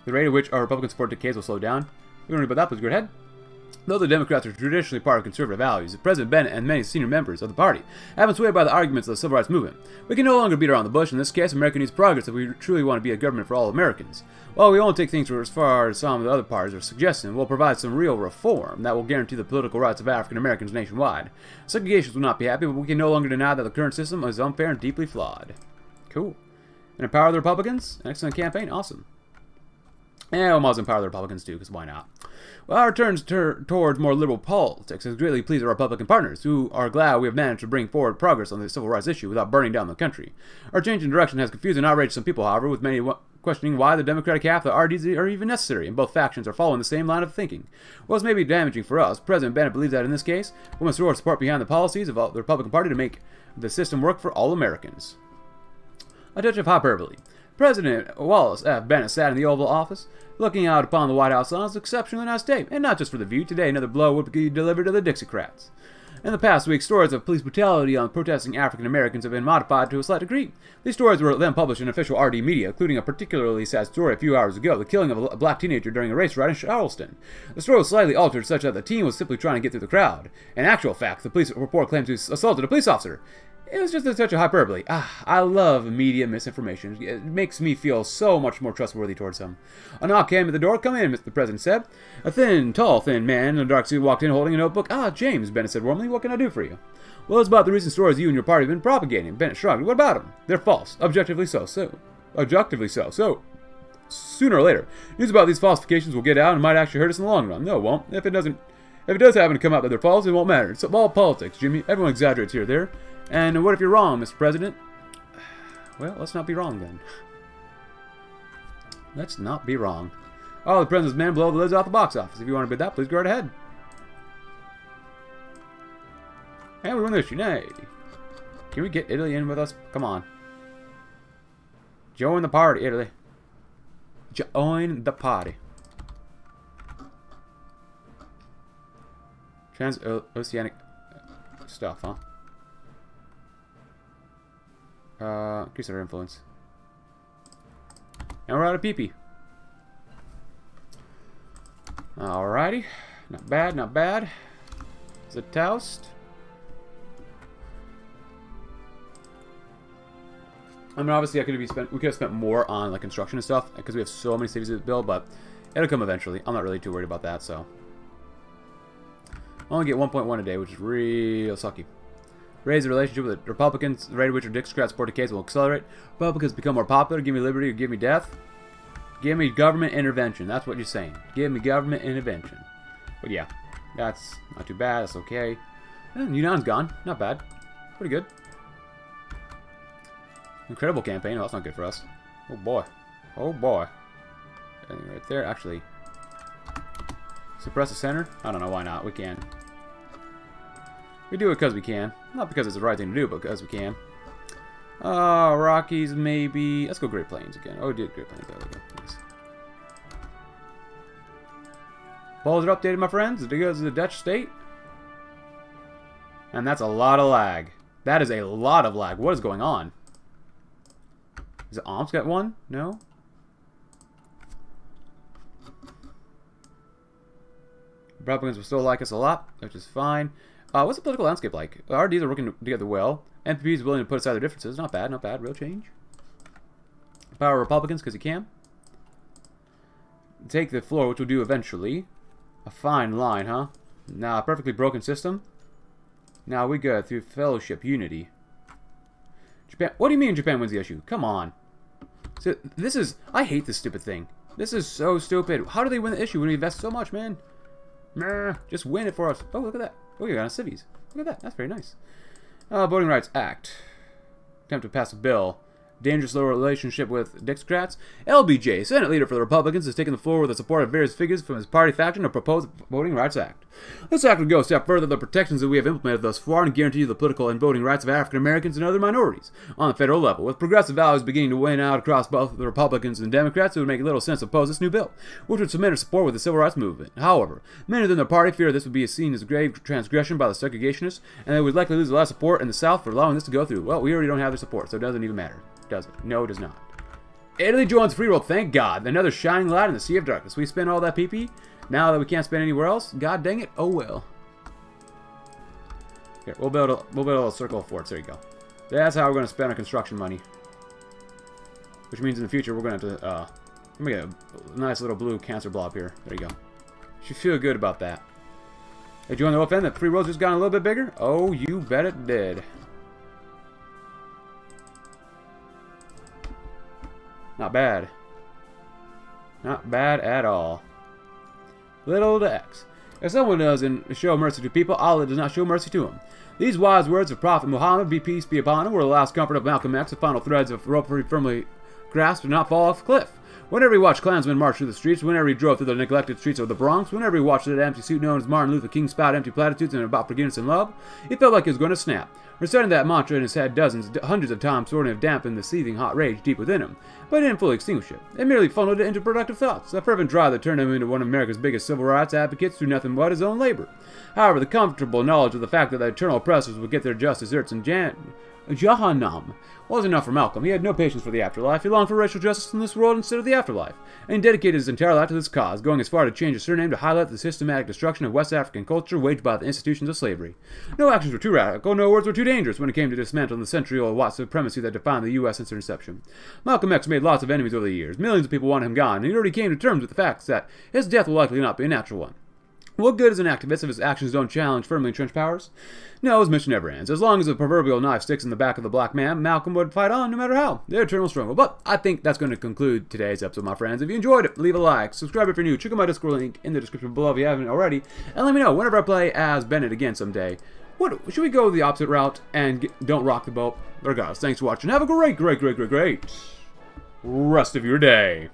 The rate at which our Republican support decays will slow down. We don't know about that, please go ahead. Though the Democrats are traditionally part of conservative values, President Bennett and many senior members of the party have been swayed by the arguments of the civil rights movement. We can no longer beat around the bush. In this case, America needs progress if we truly want to be a government for all Americans. While we won't take things as far as some of the other parties are suggesting, we'll provide some real reform that will guarantee the political rights of African Americans nationwide. Segregationists will not be happy, but we can no longer deny that the current system is unfair and deeply flawed. Cool. And empower the Republicans? An excellent campaign? Awesome. We'll Muslim empower the Republicans too, because why not? Well, our turns tur towards more liberal politics has greatly pleased our Republican partners, who are glad we have managed to bring forward progress on the civil rights issue without burning down the country. Our change in direction has confused and outraged some people, however, with many questioning why the Democratic half of the RDs are even necessary, and both factions are following the same line of thinking. While this may be damaging for us, President Bennett believes that in this case, we must throw our support behind the policies of the Republican Party to make the system work for all Americans. A touch of hyperbole. President Wallace F. Bennett sat in the Oval Office, looking out upon the White House lawn. an exceptionally nice day, and not just for the view. Today, another blow would be delivered to the Dixiecrats. In the past week, stories of police brutality on protesting African Americans have been modified to a slight degree. These stories were then published in official RD media, including a particularly sad story a few hours ago, the killing of a black teenager during a race ride in Charleston. The story was slightly altered such that the teen was simply trying to get through the crowd. In actual fact, the police report claimed to have assaulted a police officer. It was just a touch of hyperbole. Ah, I love media misinformation. It makes me feel so much more trustworthy towards them. A knock came at the door. Come in, Mr. President said. A thin, tall, thin man in a dark suit walked in holding a notebook. Ah, James, Bennett said warmly. What can I do for you? Well, it's about the recent stories you and your party have been propagating. Bennett shrugged. What about them? They're false. Objectively so. So. Objectively so. So. Sooner or later, news about these falsifications will get out and might actually hurt us in the long run. No, it won't. If it doesn't, if it does happen to come out that they're false, it won't matter. It's all politics, Jimmy. Everyone exaggerates here there. And what if you're wrong, Mr. President? Well, let's not be wrong then. Let's not be wrong. Oh, the president's men blow the lids off the box office. If you want to bid that, please go right ahead. And we win issue. Nay. Can we get Italy in with us? Come on. Join the party, Italy. Join the party. Transoceanic stuff, huh? Uh, increase our influence. And we're out of PP. Alrighty. Not bad, not bad. Is it toast? I mean, obviously, I could have spent. We could have spent more on like construction and stuff because we have so many cities to build, but it'll come eventually. I'm not really too worried about that. So, I only get 1.1 a day, which is real sucky. Raise the relationship with the Republicans, the rate at which our Dixiecrats support the case will accelerate. Republicans become more popular. Give me liberty or give me death. Give me government intervention. That's what you're saying. Give me government intervention. But yeah, that's not too bad. That's okay. And Yunnan's gone. Not bad. Pretty good. Incredible campaign. Oh, that's not good for us. Oh boy. Oh boy. Right there. Actually, suppress the center? I don't know why not. We can. We do it because we can. Not because it's the right thing to do, but because we can. Uh, Rockies, maybe. Let's go Great Plains again. Oh, we did Great Plains. There we go. Nice. Balls are updated, my friends. Because of the Dutch state. And that's a lot of lag. That is a lot of lag. What is going on? Is it Omsk got one? No? Republicans will still like us a lot, which is fine. Uh, what's the political landscape like? RDs are working together well. NPP is willing to put aside their differences. Not bad, not bad. Real change. Power Republicans because you can. Take the floor, which we'll do eventually. A fine line, huh? Now, a perfectly broken system. Now we go through fellowship unity. Japan. What do you mean Japan wins the issue? Come on. So, this is... I hate this stupid thing. This is so stupid. How do they win the issue when we invest so much, man? Meh, just win it for us. Oh, look at that. Oh, you got a civies. Look at that. That's very nice. Uh, Voting Rights Act. Attempt to pass a bill dangerous little relationship with Dixiecrats. LBJ, Senate leader for the Republicans, has taken the floor with the support of various figures from his party faction to propose the Voting Rights Act. This act would go a step further than the protections that we have implemented thus far and guarantee the political and voting rights of African Americans and other minorities on the federal level. With progressive values beginning to win out across both the Republicans and Democrats, it would make little sense to oppose this new bill, which would cement its support with the civil rights movement. However, many within the party fear this would be seen as a grave transgression by the segregationists, and they would likely lose a lot of support in the South for allowing this to go through. Well, we already don't have their support, so it doesn't even matter does it? No, it does not. Italy joins free roll. Thank God. Another shining light in the sea of darkness. We spend all that PP. Now that we can't spend anywhere else, God dang it. Oh well. Here, we'll build a we'll build a little circle of forts. There you go. That's how we're going to spend our construction money. Which means in the future we're going to have to uh, let me get a nice little blue cancer blob here. There you go. Should feel good about that. Hey, join the OFN. That free rolls just got a little bit bigger. Oh, you bet it did. Not bad. Not bad at all. Little to X. If someone doesn't show mercy to people, Allah does not show mercy to him. These wise words of Prophet Muhammad, be peace be upon him, were the last comfort of Malcolm X, the final threads of rope firmly grasped and not fall off a cliff. Whenever he watched Klansmen march through the streets, whenever he drove through the neglected streets of the Bronx, whenever he watched that empty suit known as Martin Luther King spout empty platitudes and about forgiveness and love, he felt like he was going to snap. Reciting that mantra in his head dozens, hundreds of times sort of dampened the seething hot rage deep within him, but it didn't fully extinguish it. It merely funneled it into productive thoughts, a fervent drive that turned him into one of America's biggest civil rights advocates through nothing but his own labor. However, the comfortable knowledge of the fact that the eternal oppressors would get their just desserts in Jan Jahannam wasn't enough for Malcolm. He had no patience for the afterlife. He longed for racial justice in this world instead of the afterlife, and he dedicated his entire life to this cause, going as far to change his surname to highlight the systematic destruction of West African culture waged by the institutions of slavery. No actions were too radical, no words were too dangerous when it came to dismantling the century-old white supremacy that defined the U.S. since its inception. Malcolm X made lots of enemies over the years. Millions of people wanted him gone, and he already came to terms with the fact that his death will likely not be a natural one. What good is an activist if his actions don't challenge firmly entrenched powers? No, his mission never ends. As long as the proverbial knife sticks in the back of the black man, Malcolm would fight on no matter how. The eternal struggle. But I think that's going to conclude today's episode, my friends. If you enjoyed it, leave a like, subscribe if you're new, check out my Discord link in the description below if you haven't already, and let me know whenever I play as Bennett again someday. What should we go the opposite route and get, don't rock the boat? Regardless, thanks for watching. Have a great, great, great, great, great rest of your day.